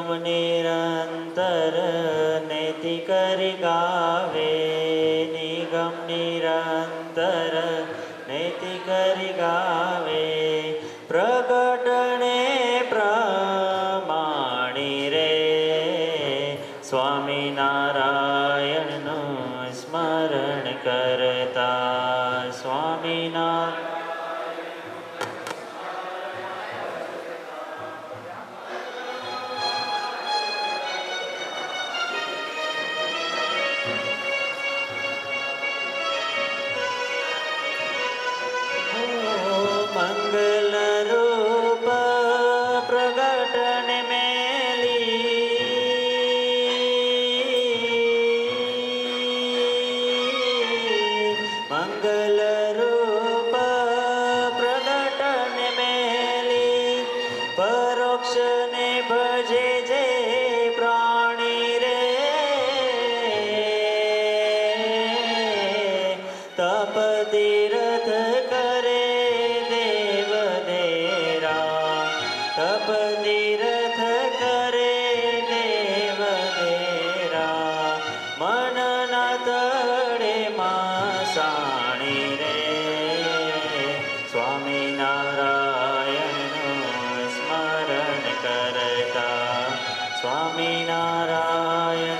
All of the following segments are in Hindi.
तुम स्वामी नारायण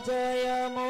Jaya Mo.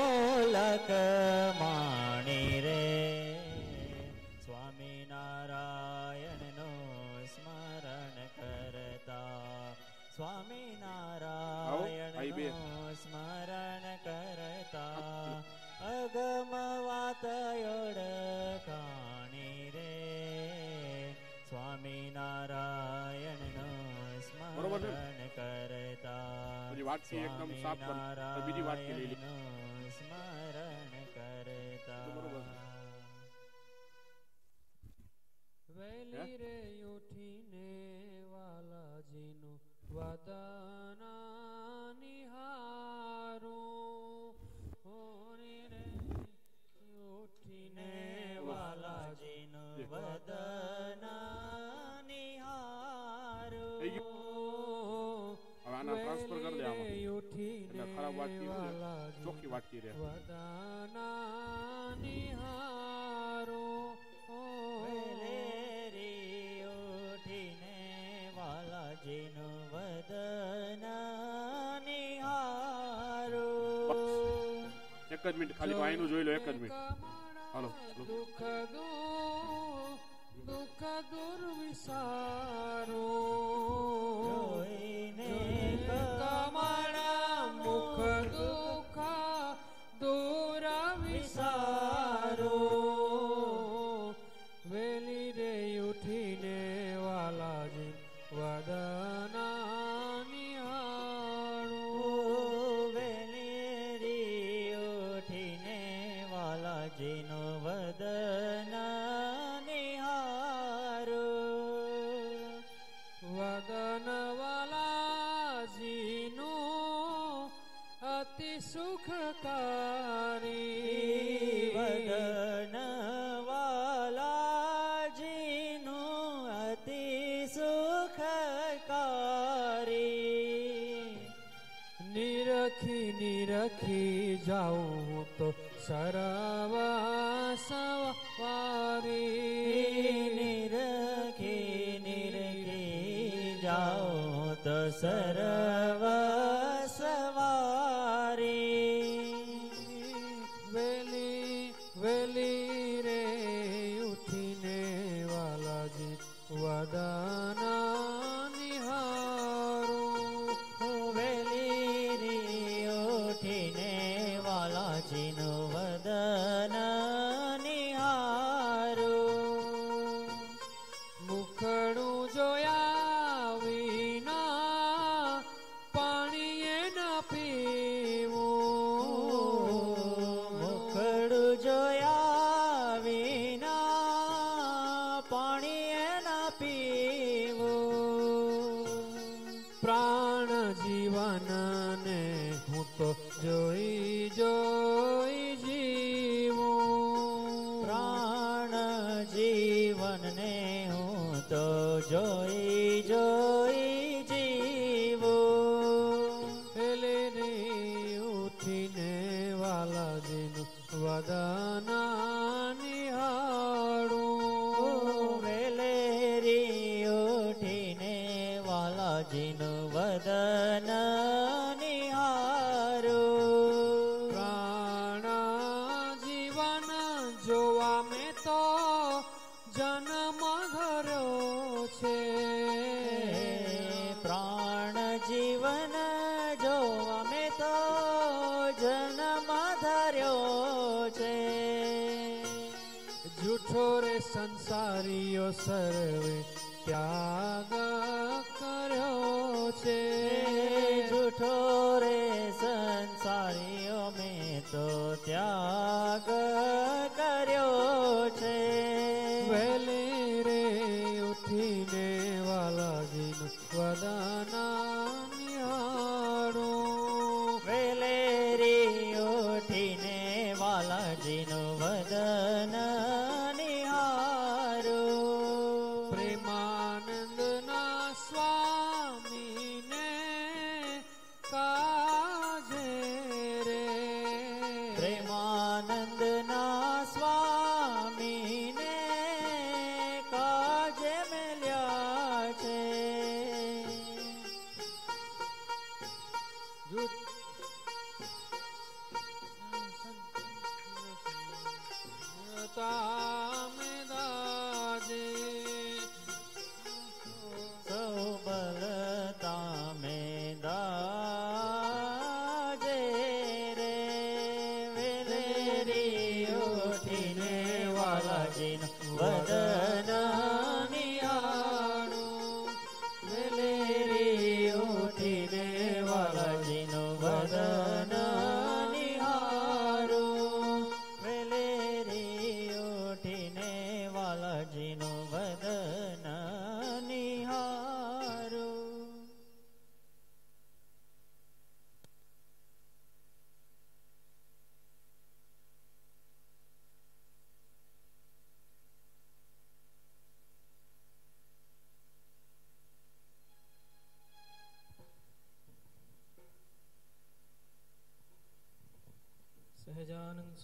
વાત છે એકદમ સાફ પણ બીજી વાત કરી લીધી સ્મરણ કરતા વેલી રે ઉઠીને વાલાજીનું વદના વાટકી ચોખ્ખી વાટકી રહે. નિહારો ઉઠીને વાલાજીનું વદન નિહારો. એક જ મિનિટ ખાલી પાણીનું જોઈ લો એક જ મિનિટ. હાલો દુઃખ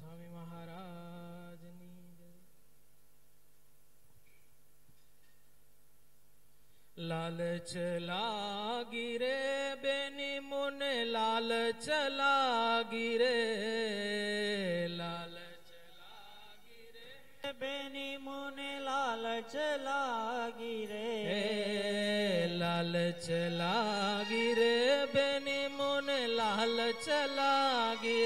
स्वामी महाराज नी लालच लागी बेनी मुन, लालच लागी रे। लालच लागी रे बेनी मुन, लालच लागी रे। लालच लागी बेनी मुन, लालच लागी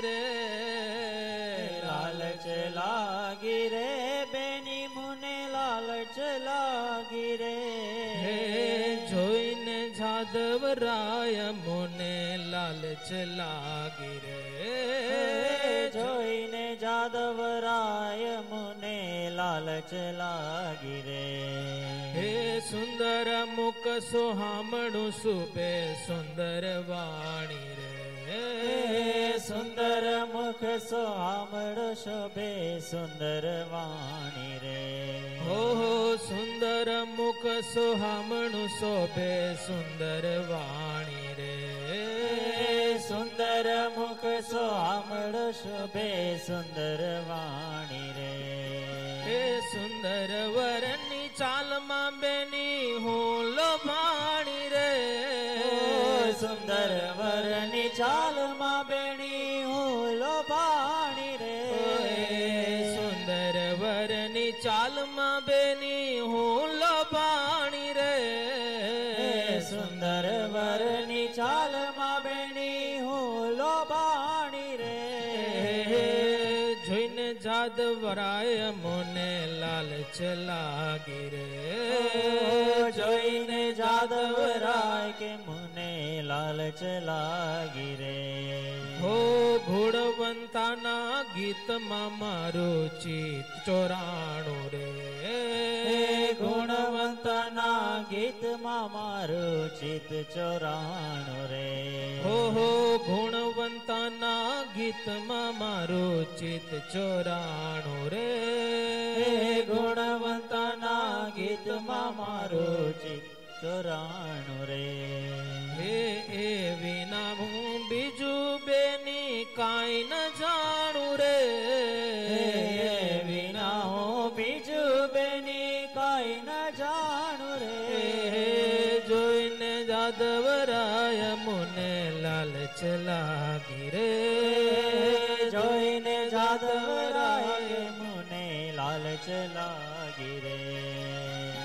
લાલચ લાગી રે જોઈને જાદવરાય મુને લાલચ લાગી રે હે સુંદર મુખ સોહામણું સુબે સુંદર વાણી રે હે સુંદર મુખ સોહામળ શોભે સુંદર વાણી રે હો હો સુંદર મુખ સોહામણું શોભે સુંદર વાણી રે હે સુંદર મુખ સોહામળ શોભે સુંદર વાણી રે. હે સુંદર વરની ચાલમાં બેની હું લોભાણી રે. સુંદર વરની ચાલમાં જાદવરાય મને લાલચ લાગી રે. જોઈને જાદવ રાય કે મુને લાલચ લાગી રે. હો ઘોડવંતાના ગીતમાં મારું ચિત ચોરાણું રે. હે ગુણવંતના ગીતમાં મારું ચિત ચોરાણું રે. હો હો ગુણવંતાના ગીતમાં મારું ચિત ચોરાણું રે. હે ગુણવંતના ગીતમાં મારું ચિત ચોરાણું રે. હે એ વિના હું બીજું બેની કાંઈ ન જાણું રે. લાલચ લાગી રે જોઈને જાદવરાય મુને લાલચ લાગી રે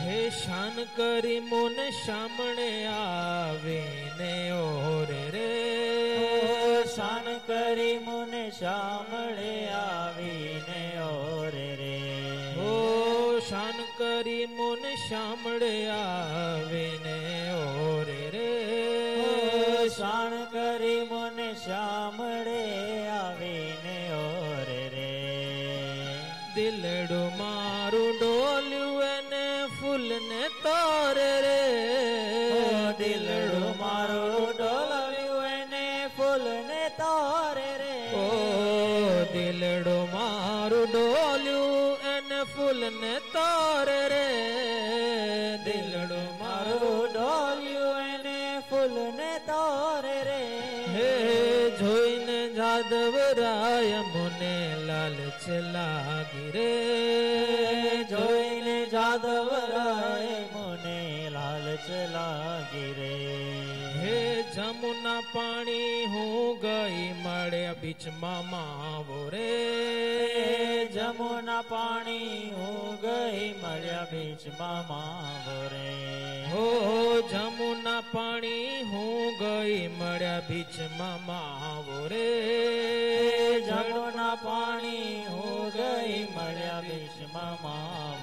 હે શાન કરી મુન સામણે આવીને ઓરે રે ઓ શાન કરી મુને શામળે આવીને ઓરે રે ઓ શાન કરી મુન સામળે આવીને ઓરે રે ઓ શાણ કરી श्यामळे જાદવરાય મને લાલચ લાગી રે. જોઈને જાદવરાય લાલચ લાગી રે. હે જમુના પાણી હું ગઈ મળે બીચમાં માવો રે. જમુના પાણી હું ગઈ મળ્યા બીચમાં માવો રે. હો જમુના પાણી હું ગઈ મળ્યા બીચમાં માવો રે. જમુના પાણી હું ગઈ મળ્યા બીચમાં માવો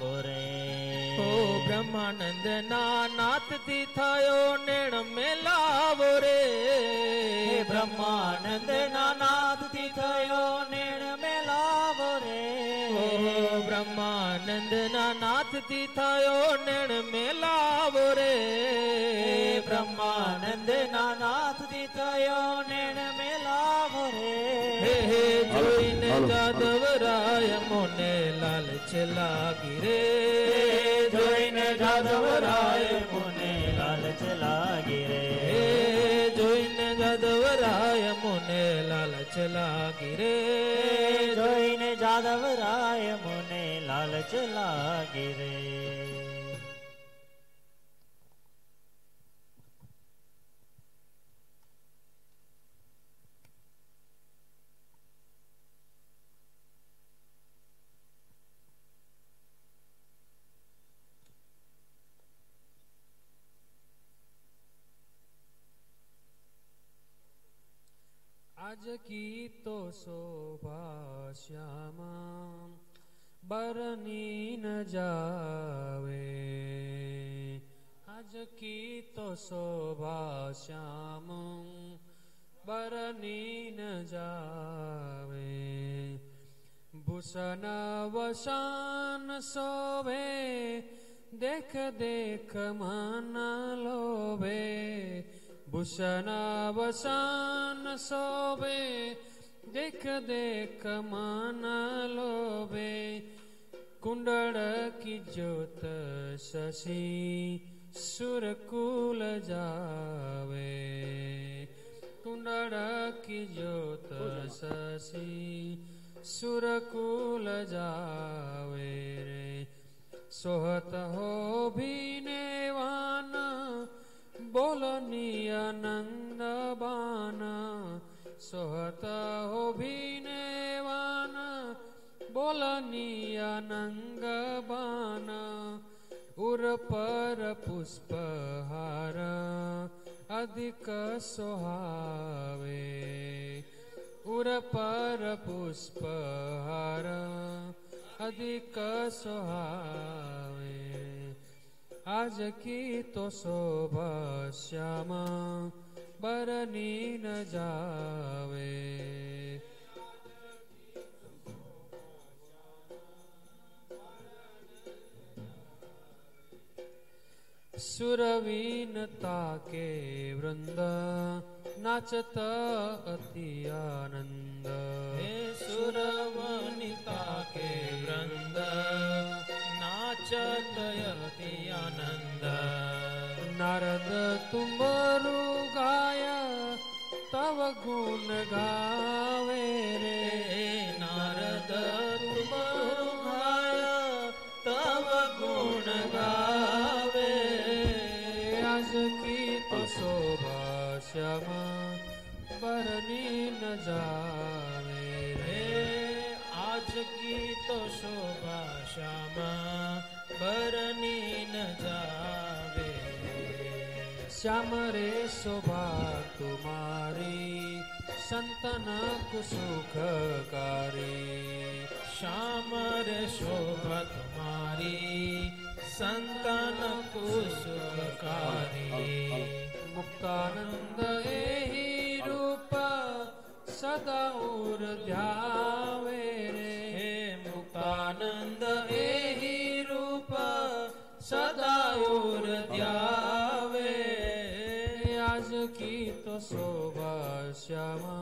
બ્રહ્માનંદ ના નાથ થી થયો નેણ મેલાવો રે હે બ્રહ્માનંદ ના નાથ થી થયો નેણ મેલાવો રે ઓ બ્રહ્માનંદ ના નાથ થી થયો નેણ મેલાવો રે હે બ્રહ્માનંદ ના નાથ થી થયો નેણ મેલાવો હે રે હે જોઈને હાલો, હાલો. જાદવરાય મોને લાલચ લાગી રે જાદવ રાય મને લાલચ લાગી રે. જોઈને જાદવ રાય મને લાલચ લાગી રે. જોઈને જાદવ રાય મને લાલચ લાગી રે. आज की तो शोभा श्यामा बरनी न जावे। आज की तो शोभा श्याम बरनी न जावे। भूषण वसान सोवे देख देख मन लोभे भूषण वसान सोवे देख देख मान लोबे कुंडल की ज्योत शशि सुरकुल जावे। कुंडल की ज्योत शशि सुरकुल जावे रे। सोहत हो भीनेवान बोलनी आनंद बाना सोहत भीनेवान बोलनी आनंद बाना उर पर पुष्पहार अधिक सोहावे। उर पर पुष्पहार अधिक सोहावे आज की तो शोभा श्यामा बरनी न जावे। सुरवीनता के वृंद नाचत अति आनंद। हे सुरवनिता के अति आनंद नारद तुम्बरु गाय, तव गुण गावे रे। नारद तुमरु गाय, तव गुण गावे आज की तो शोभा श्यामा बरनी न जावे रे। आज की तो शोभा श्यामा बरनी न जावे। श्याम रे शोभा तुम्हारी संतन कुसुखकारी श्याम रे शोभा तुम्हारी संतन कुसुखकारी मुक्तानंद एहि रूप सदा उर ध्यावे। शोभा श्यामा,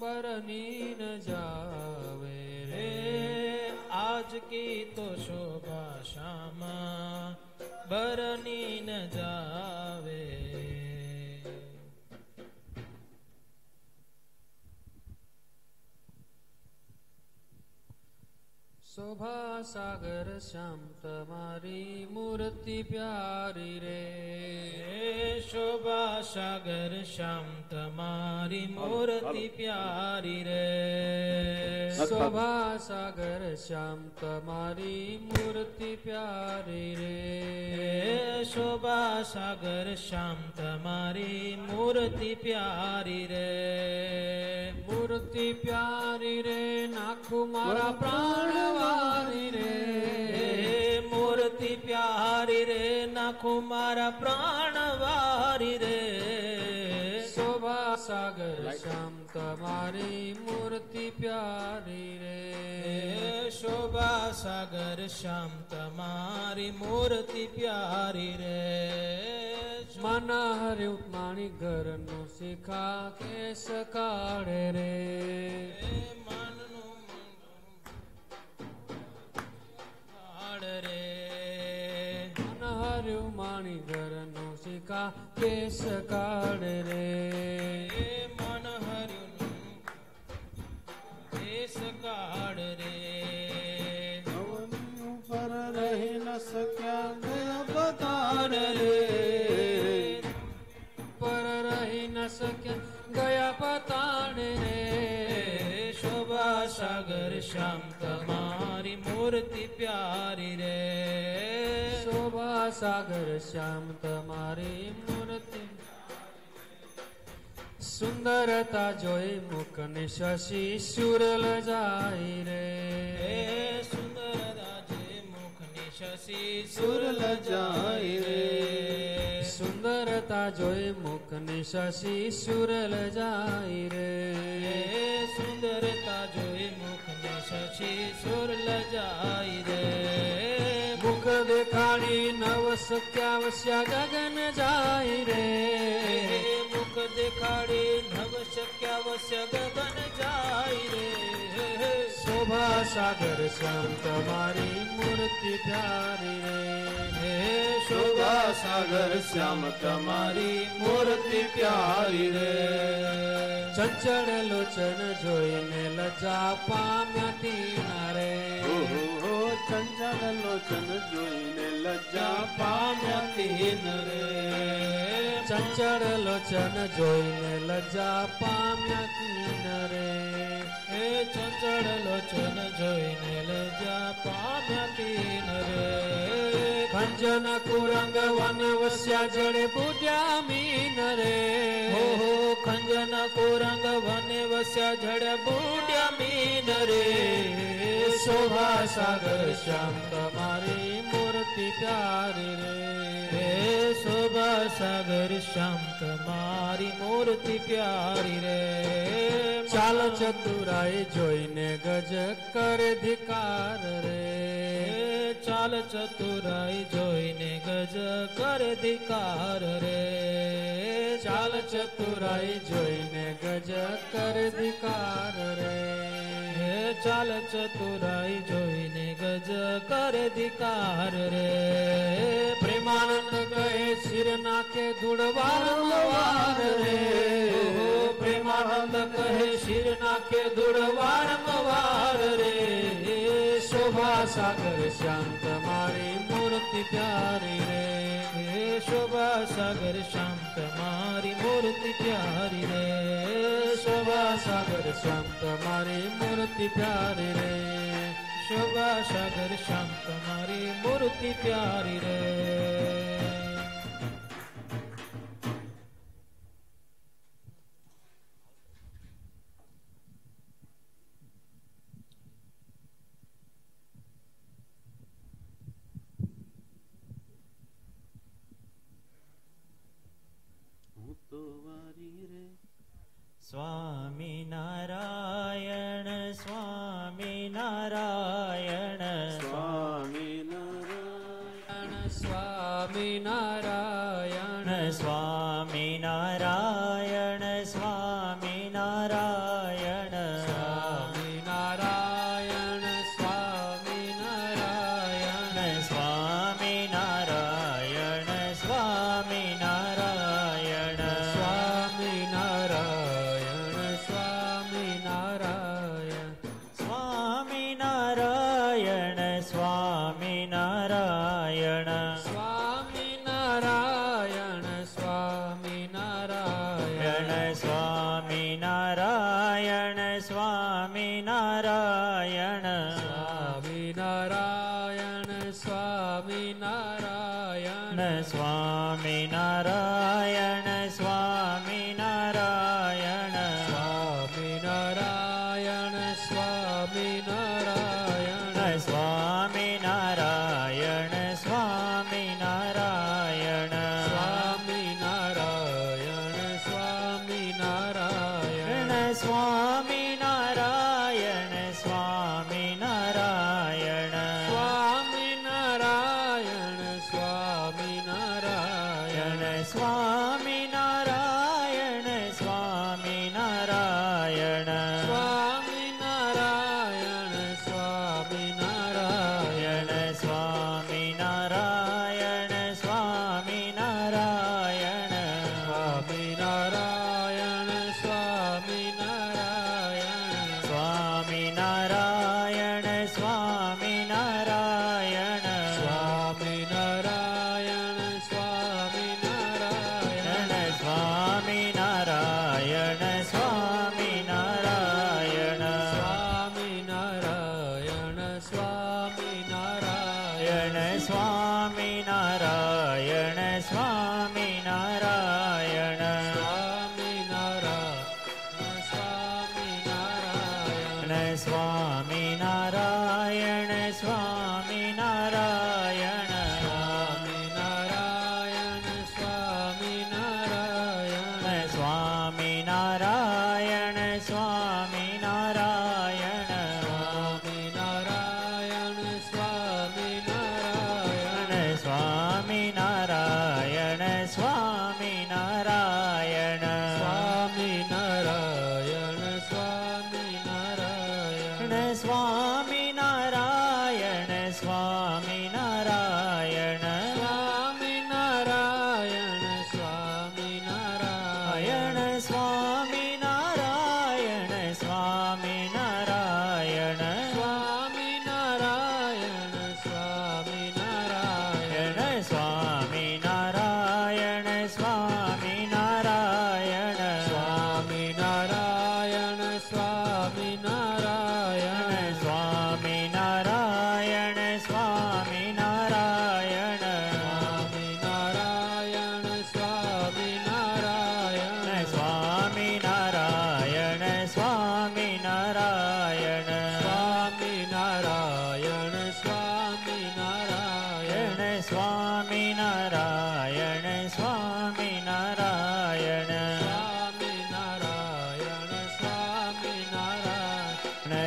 बरनी न जावे रे। आज की तो शोभा श्यामा, बरनी न जावे। शोभा सागर श्याम तुम्हारी मूर्ति प्यारी रे। शोभा सागर श्याम तुम्हारी मूर्ति प्यारी रे। शोभा सागर श्याम तुम्हारी मूर्ति प्यारी रे। शोभा सागर श्याम तुम्हारी मूर्ति प्यारी रे। मूर्ति प्यारी रे नाखू मारा પ્યારી રે નાખો મારા પ્રાણ વારી રે. શોભા સાગર શ્યામ તમારી મૂર્તિ પ્યારી રે. શોભા સાગર શ્યામ તમારી મૂર્તિ પ્યારી રે. મન હર્યું માણી ઘરનું શિખા કે સકાળે રે. મન માર્યું માણી ઘરનો શિકા કેસ કાઢ રે. મન હર્યું કેસ કાઢ રે. અવની ઉપર રહી ન શક્યા તે રે. પર રહી ન શક્યા ગયા પતાણ રે. શોભા સાગર શાંત મારી મૂર્તિ પ્યારી રે. શોભા સાગર શ્યામ તમારી મૂર્તિ સુંદરતા જોઈ મુખને શશી સુરલ જાય રે સુંદરતા જોઈ મુખને શશી સુરલ જાય રે સુંદરતા જોઈ મુખને શશી સુરલ જાય રે સુંદરતા જોઈ મુખને શશી સુરલ જાય રે देखाड़ी नव सख्यावस्या गगन जाई रे मुख देखाड़ी नव सख्यावस्या गगन जाई रे शोभा सागर श्याम तुम्हारी मूर्ति प्यारी रे शोभा सागर श्याम तुम्हारी मूर्ति प्यारी रे ચંચળ લોચન જોઈને લજા પામ્યા તીના રે ઓહો હો ચંચળ લોચન જોઈને લજ્જા પામ્યા તીન રે ચંચળ લોચન જોઈને લજા પામ્યા તીન રે હે ચંચળ લોચન જોઈને લજા પામ્યા તીન રે ખંજન કુરંગ વન વસ્યા જળે પૂજ્યા મીન રે હો હો ખંજન કુરંગ વન વસ્યા જડે પૂજ્યા મીન રે શોભા સાગર શ્યામ તમારી મૂર્તિ પ્યારી રે. શોભા સાગર શાંત, મારી મૂર્તિ પ્યારી રે. ચાલ ચતુરાઈ જોઈને ગજ કરે ધિકાર રે. ચાલ ચતુરાઈ જોઈને ગજ કરે ધિકાર રે. ચાલ ચતુરાઈ જોઈને ગજ કરે ધિકાર રે. ચાલ ચતુરાઈ જોઈને ગજ કર ધિકાર રે. પ્રેમાનંદ કહે, શિર નાખે ધૂળવાર રે. પ્રેમાનંદ કહે, શિર નાખે ધૂળવાર રે. શોભા સાગર, શાંત મારી મૂર્તિ પ્યારી રે. शोभा सागर शोभासागर शान्ती मूर्ति प्यारी रे। शोभा सागर शोभासागर शान्ती मूर्ति प्यारी रे। शोभा सागर शोभासागर शान्ती मूर्ति प्ये Swami Nara.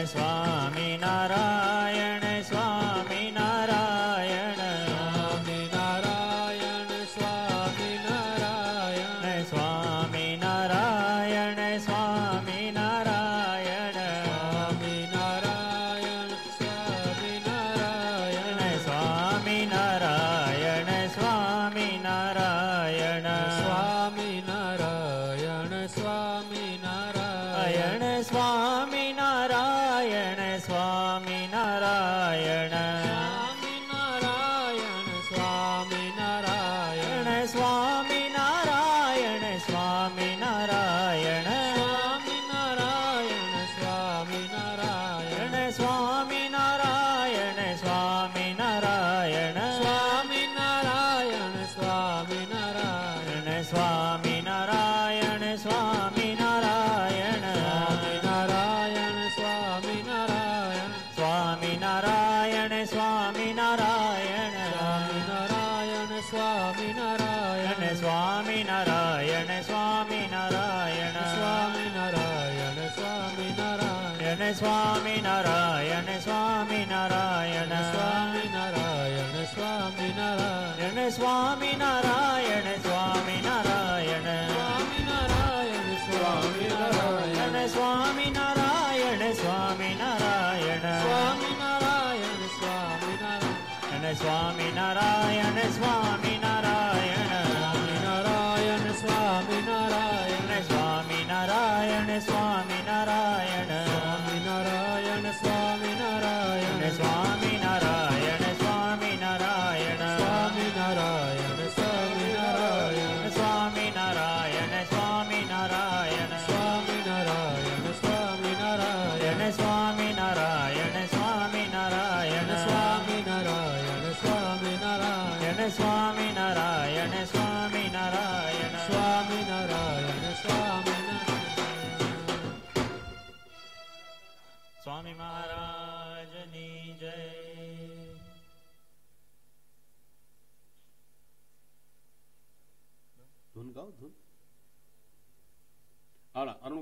Francois.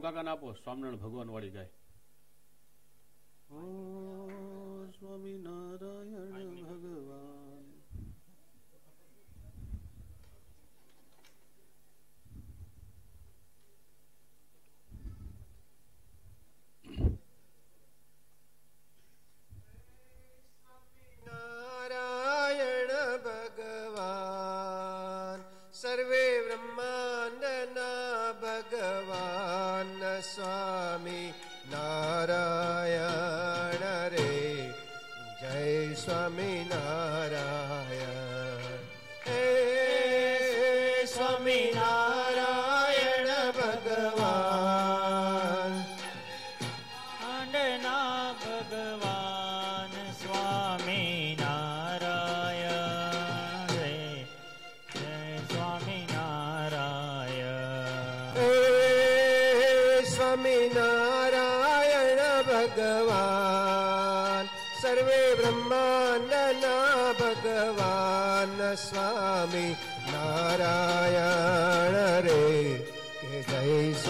ગુણગાન આપો સ્વામિનારાયણ ભગવાન વાળી ગાય સ્વામિનારાયણ. स्वामी नारायण रे। जय स्वामी नारायण।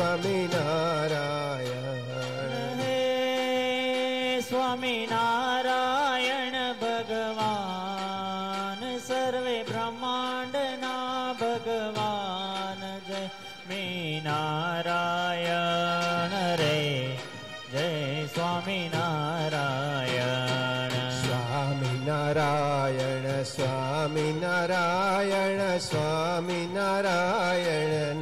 स्वामी नारायण। स्वामी नारायण भगवा सर्वे ब्रह्माण्डना भगवान् जय मी नारायणरे जय स्वामी नारायण। Swami Narayan Swami Narayan Swami Narayan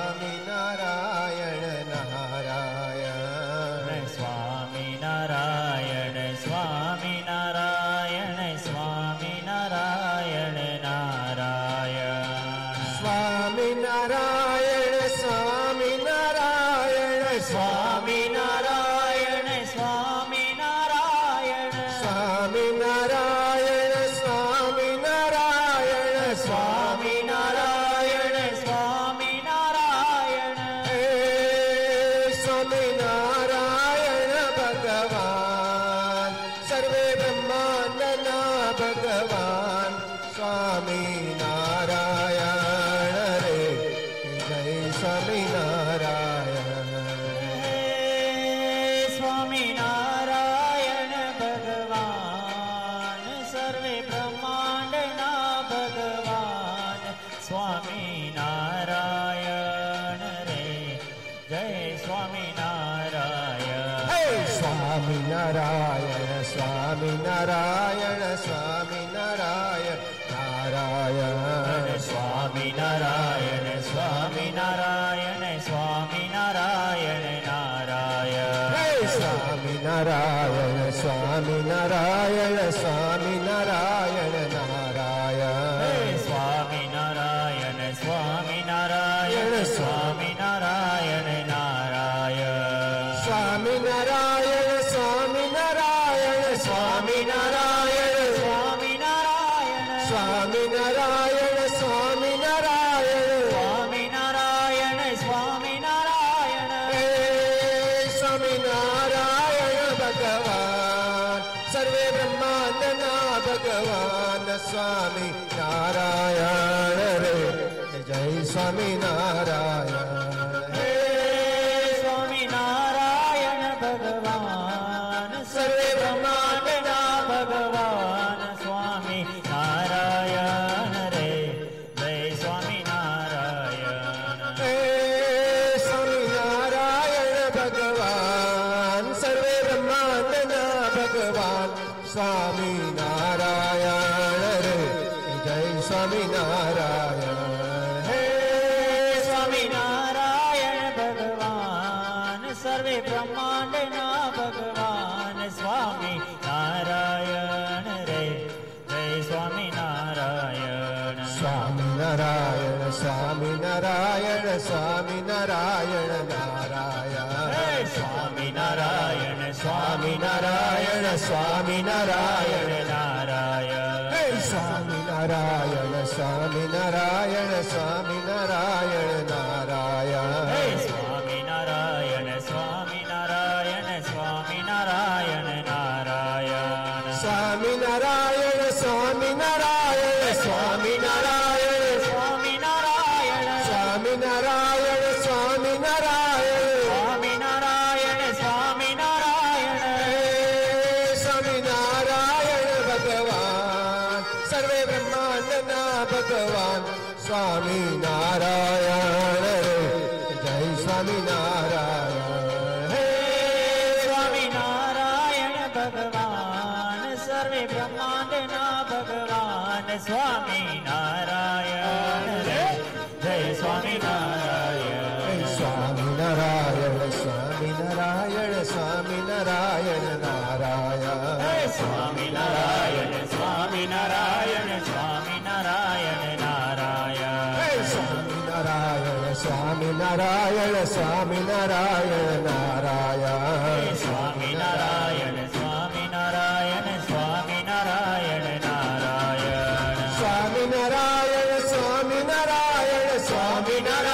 Swami Nara.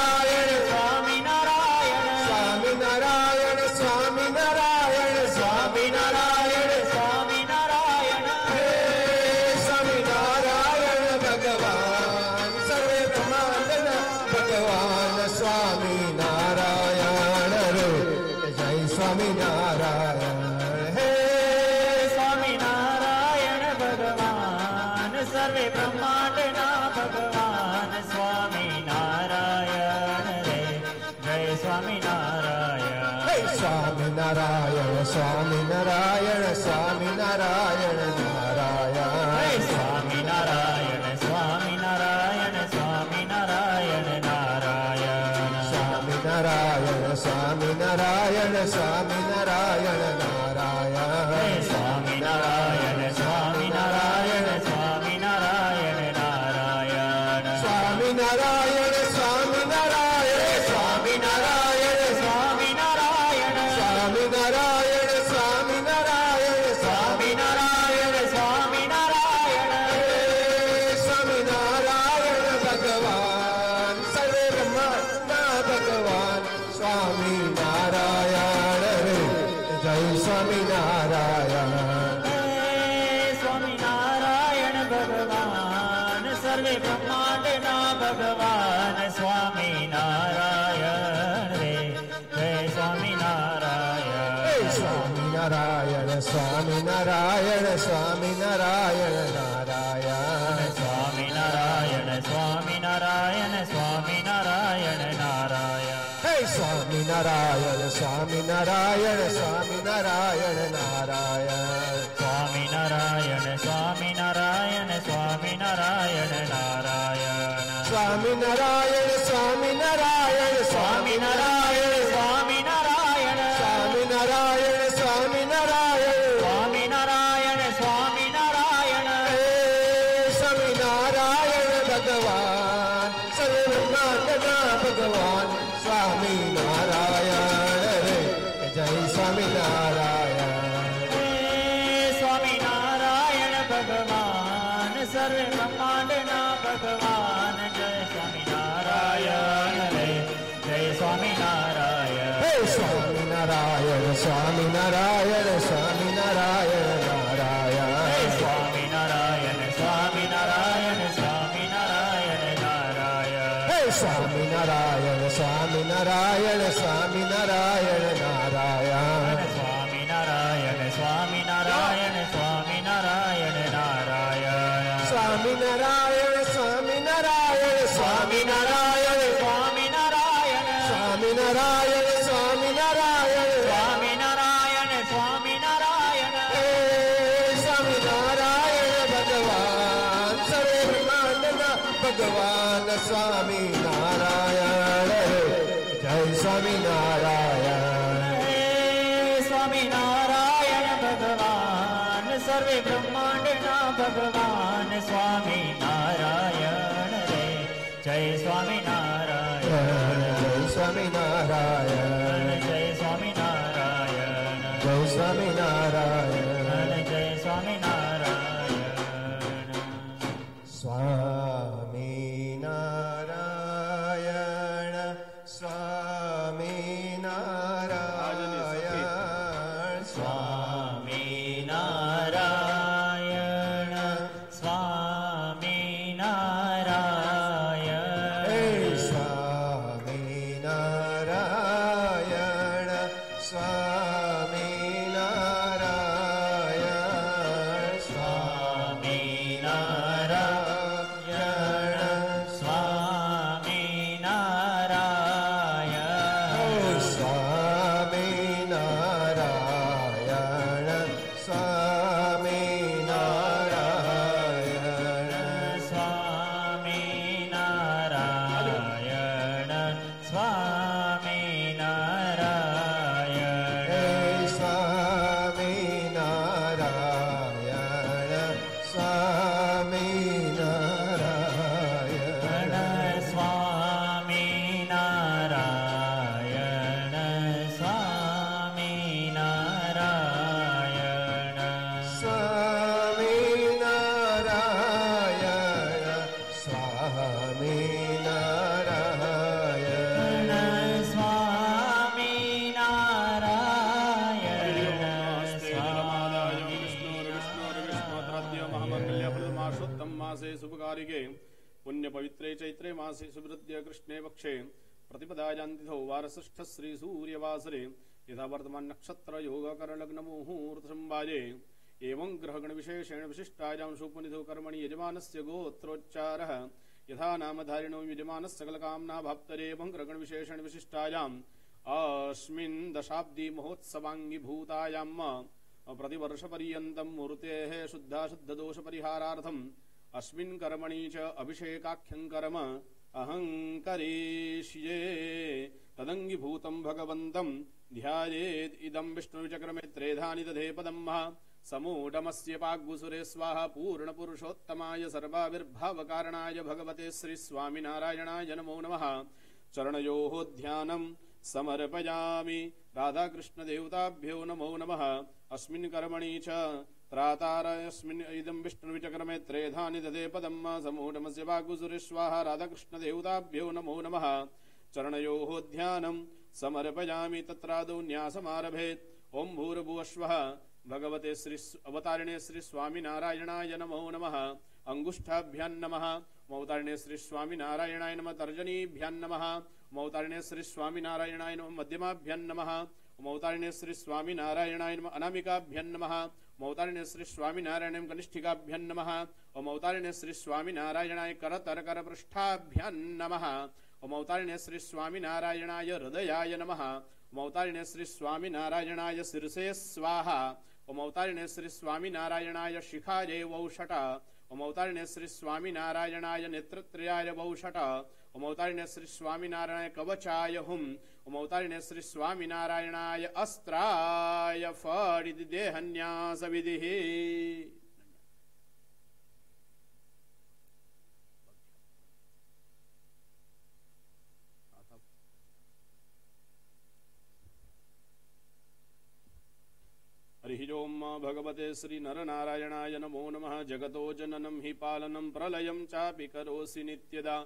पक्षे वारसिष्ठ श्री सूर्यवासरे, यथा वर्तमान नक्षत्र योग कर लग्न मुहूर्त संवाजे एवं ग्रहगणविशेषेण विशिष्टायां शूपनिधौ कर्मणि यजमान से गोत्रोच्चार। यथा नाम धारिण यजमान सकल कामना नामधारिणो यजमानस्य सकलकाम्नाभाप्तरेवं ग्रहगणविशेषेण विशिष्टायाम्। अस्मिन् दशाब्दी महोत्सवांगी भूतायाम प्रतिवर्ष पर्यत मूर्ते शुद्धा शुद्ध दोष शुद्धाशुद्धदोषपरिहारार्थम्। अस्मिन् कर्मणि च अभिषेकाख्यं कर्म। अहं करिष्ये तदङ्गीभूतं भगवन्तं ध्यायेत् इदं विष्णुचक्रमे त्रेधानि दधे पदं समूढमस्य पाग्गुसुरे स्वाहा पूर्णपुरुषोत्तमाय सर्वाविर्भावकारणाय भगवते श्रीस्वामिनारायणाय नमो नमः। चरणयोः ध्यानम् समर्पयामि। राधाकृष्णदेवताभ्यो नमो नमः। अस्मिन् कर्मणि च त्रातारयस्मिन् इदं विष्णुविचक्रमे त्रेधानि ददे पदं समूढमस्य वागुसुरेश्वाः राधाकृष्णदेवताभ्यो नमो नमः। चरणयोः ध्यानं समर्पयामि तत्रादौ न्यासमारभेत्। ॐ भूर्भुवश्वः। भगवते श्री अवतारिणे श्रीस्वामिनारायणाय नमो नमः। अङ्गुष्ठाभ्यान्नमः मौतारिणे श्रीस्वामिनारायणाय नमः। तर्जनीभ्यान्नमः मौतारिणे श्रीस्वामिनारायणाय नमः। मध्यमाभ्यान्नमः मौतारिणे श्रीस्वामिनारायणाय नमः। अनामिकाभ्यान्नमः मौतारिणे श्री स्वामिनारायण कनिष्ठिकाभ्यां नमः। मौतारिणे श्री स्वामिनारायणाय करतरकरपृष्ठाभ्यां नमः। ओम अवतारिणे श्री स्वामिनारायणाय हृदयाय नमः। ओम अवतारिणे श्री स्वामिनारायणाय शीर्षे स्वाहा। ओम अवतारिणे श्री स्वामिनारायणाय शिखायै वौषट। ओम अवतारिणे श्री स्वामिनारायणाय नेत्रत्रयाय वौषट। ओम अवतारिणे श्री स्वामिनारायण कवचाय हुम। ओम अवतारिणे श्री स्वामिनारायणाय अस्त्राय फडिति देहन्यास विधिः हरिः ओं भगवते श्रीनरनारायणाय नमो नमः जगतो जननं हि पालनं प्रलयं चापि करोसि नित्यदा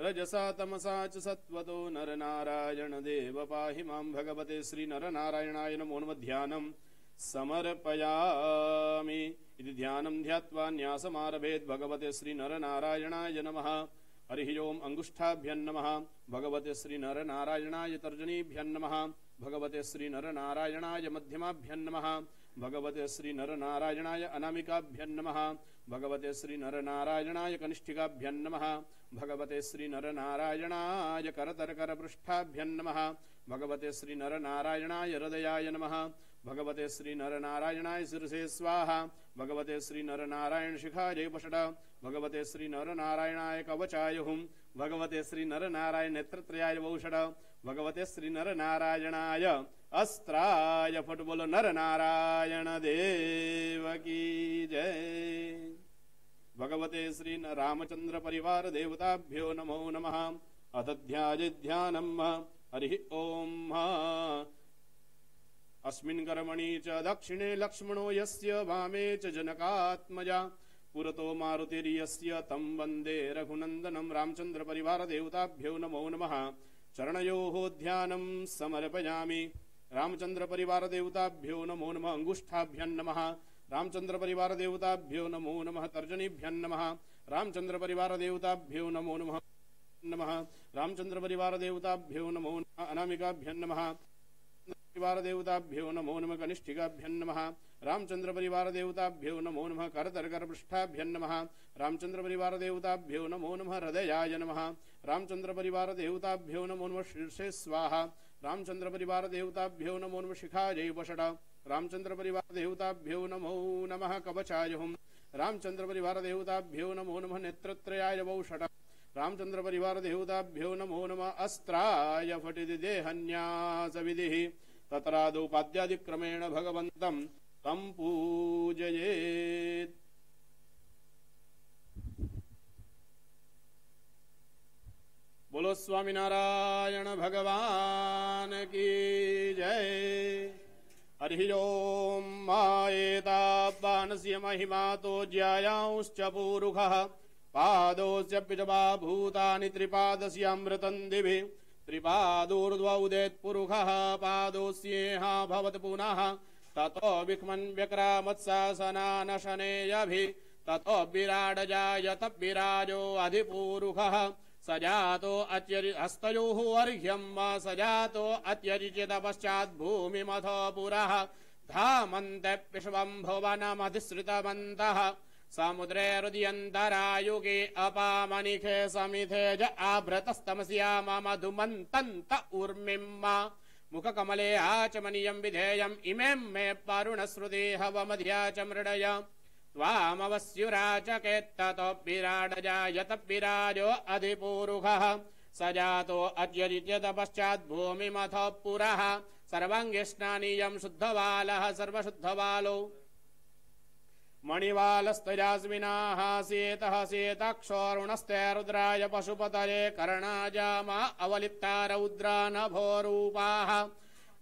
रजसा तमसा च सत्त्वतो नरनारायणदेव पाहि मां भगवते श्रीनरनारायणाय नमो नमः ध्यानं समर्पयामि। इति ध्यानं ध्यात्वा न्यासमारभेत् भगवते श्रीनरनारायणाय नमः। हरिः ओम् अङ्गुष्ठाभ्यं नमः। भगवते श्रीनरनारायणाय तर्जनीभ्यं नमः। भगवते श्रीनरनारायणाय मध्यमाभ्यं नमः। भगवते श्रीनरनारायणाय अनामिकाभ्यं नमः। भगवते श्रीनरनारायणाय कनिष्ठिकाभ्यं नमः भगवते श्रीनरनारायणाय करतरकरपृष्ठाभ्यं नमः। भगवते श्रीनरनारायणाय हृदयाय नमः। भगवते श्रीनरनारायणाय शिरसे स्वाहा। भगवते श्रीनरनारायण शिखाजय पषट भगवते श्रीनरनारायणाय कवचाय हुं भगवते श्रीनरनारायण नेत्रत्रयाय वौषड। भगवते श्रीनरनारायणाय अस्त्राय फट बोलो नरनारायण देव की जय भगवते श्री रामचंद्र परिवार देवताभ्यो नमो नमः। ध्यानम् हरिः ओम्। अस्मिन् कर्मणि च दक्षिणे लक्ष्मणो यस्य वामे च जनकात्मजा। पुरतो मारुतिर्यस्य तं वन्दे रघुनन्दनं रामचन्द्रपरिवारदेवताभ्यो नमो नमः। चरणयोः ध्यानं समर्पयामि। रामचन्द्रपरिवारदेवताभ्यो नमो नमः अङ्गुष्ठाभ्यं नमः रामचन्द्रपरिवारदेवताभ्यो नमो नमः तर्जनीभ्यं नमः। रामचन्द्रपरिवारदेवताभ्यो नमो नमः नमः। रामचन्द्रपरिवारदेवताभ्यो नमो नमः, अनामिकाभ्यं नमः। परिवारदेवताभ्यो नमो नमः, कनिष्ठिकाभ्यं नमः। रामचन्द्रपरिवारदेवताभ्यो नमो नमः करतरकरपृष्ठाभ्यं नमः। रामचन्द्रपरिवारदेवताभ्यो नमो नमः, हृदयाय नमः। रामचन्द्रपरिवारदेवताभ्यो नमो नमः, शीर्षे स्वाहा। रामचन्द्रपरिवारदेवताभ्यो नमो नमः, शिखायै वषड। रामचन्द्रपरिवार देहताभ्यो नमो नमः कवचाय हुम् रामचन्द्रपरिवार देहताभ्यो नमो नमः नेत्रत्रयाय वौषटम् रामचन्द्र परिवार देहताभ्यो नमो नमः अस्त्राय फटिति देहन्यासविधिः। तत्रादुपाद्यादिक्रमेण भगवन्तम् तम् पूजयेत्। बोलो पूजयेत्स्वामि नारायण जय। हरिः ॐ मायेतापानस्य महिमा तो ज्यायांश्च पूरुखः पादोऽस्यप्यजवा भूतानि त्रिपादस्यामृतम् दिवि। त्रिपादोर्ध्व उदेत्पुरुषः पादोऽस्येहा भवत् पुनः। ततो विक्मन् व्यक्रामत्सासनानशनेयभि। ततो विराडजायत विराजो अधिपूरुषः सजातो अत्यरि हस्तयोः अर्घ्यम् वा सजातो अत्यरिचित पश्चाद्भूमिमथो पुरः। धामन्ते विश्वम् भुवनमधिसृतवन्तः। समुद्रे हृदियन्तरायुगे अपामनिखे समिथे ज आभृतस्तमस्या या मम मधु मन्त ऊर्मिम्म मुख विधेयम् इमेम् मे परुण हवमध्या च मृडय। वामवस्युराचकेत्ततो विराडजायत विराजो अधिपूरुघः। स जातो अद्यरित्य पुरः सर्वाङ्गिष्णानीयम् शुद्धवालः सर्वशुद्धवालो। सर्व शुद्ध मणिवालस्तजास्मिनाः सेतः सेतक्षौरुणस्य रुद्राय पशुपतरे कर्णाजामा अवलिप्ता रौद्रा नभोरूपाः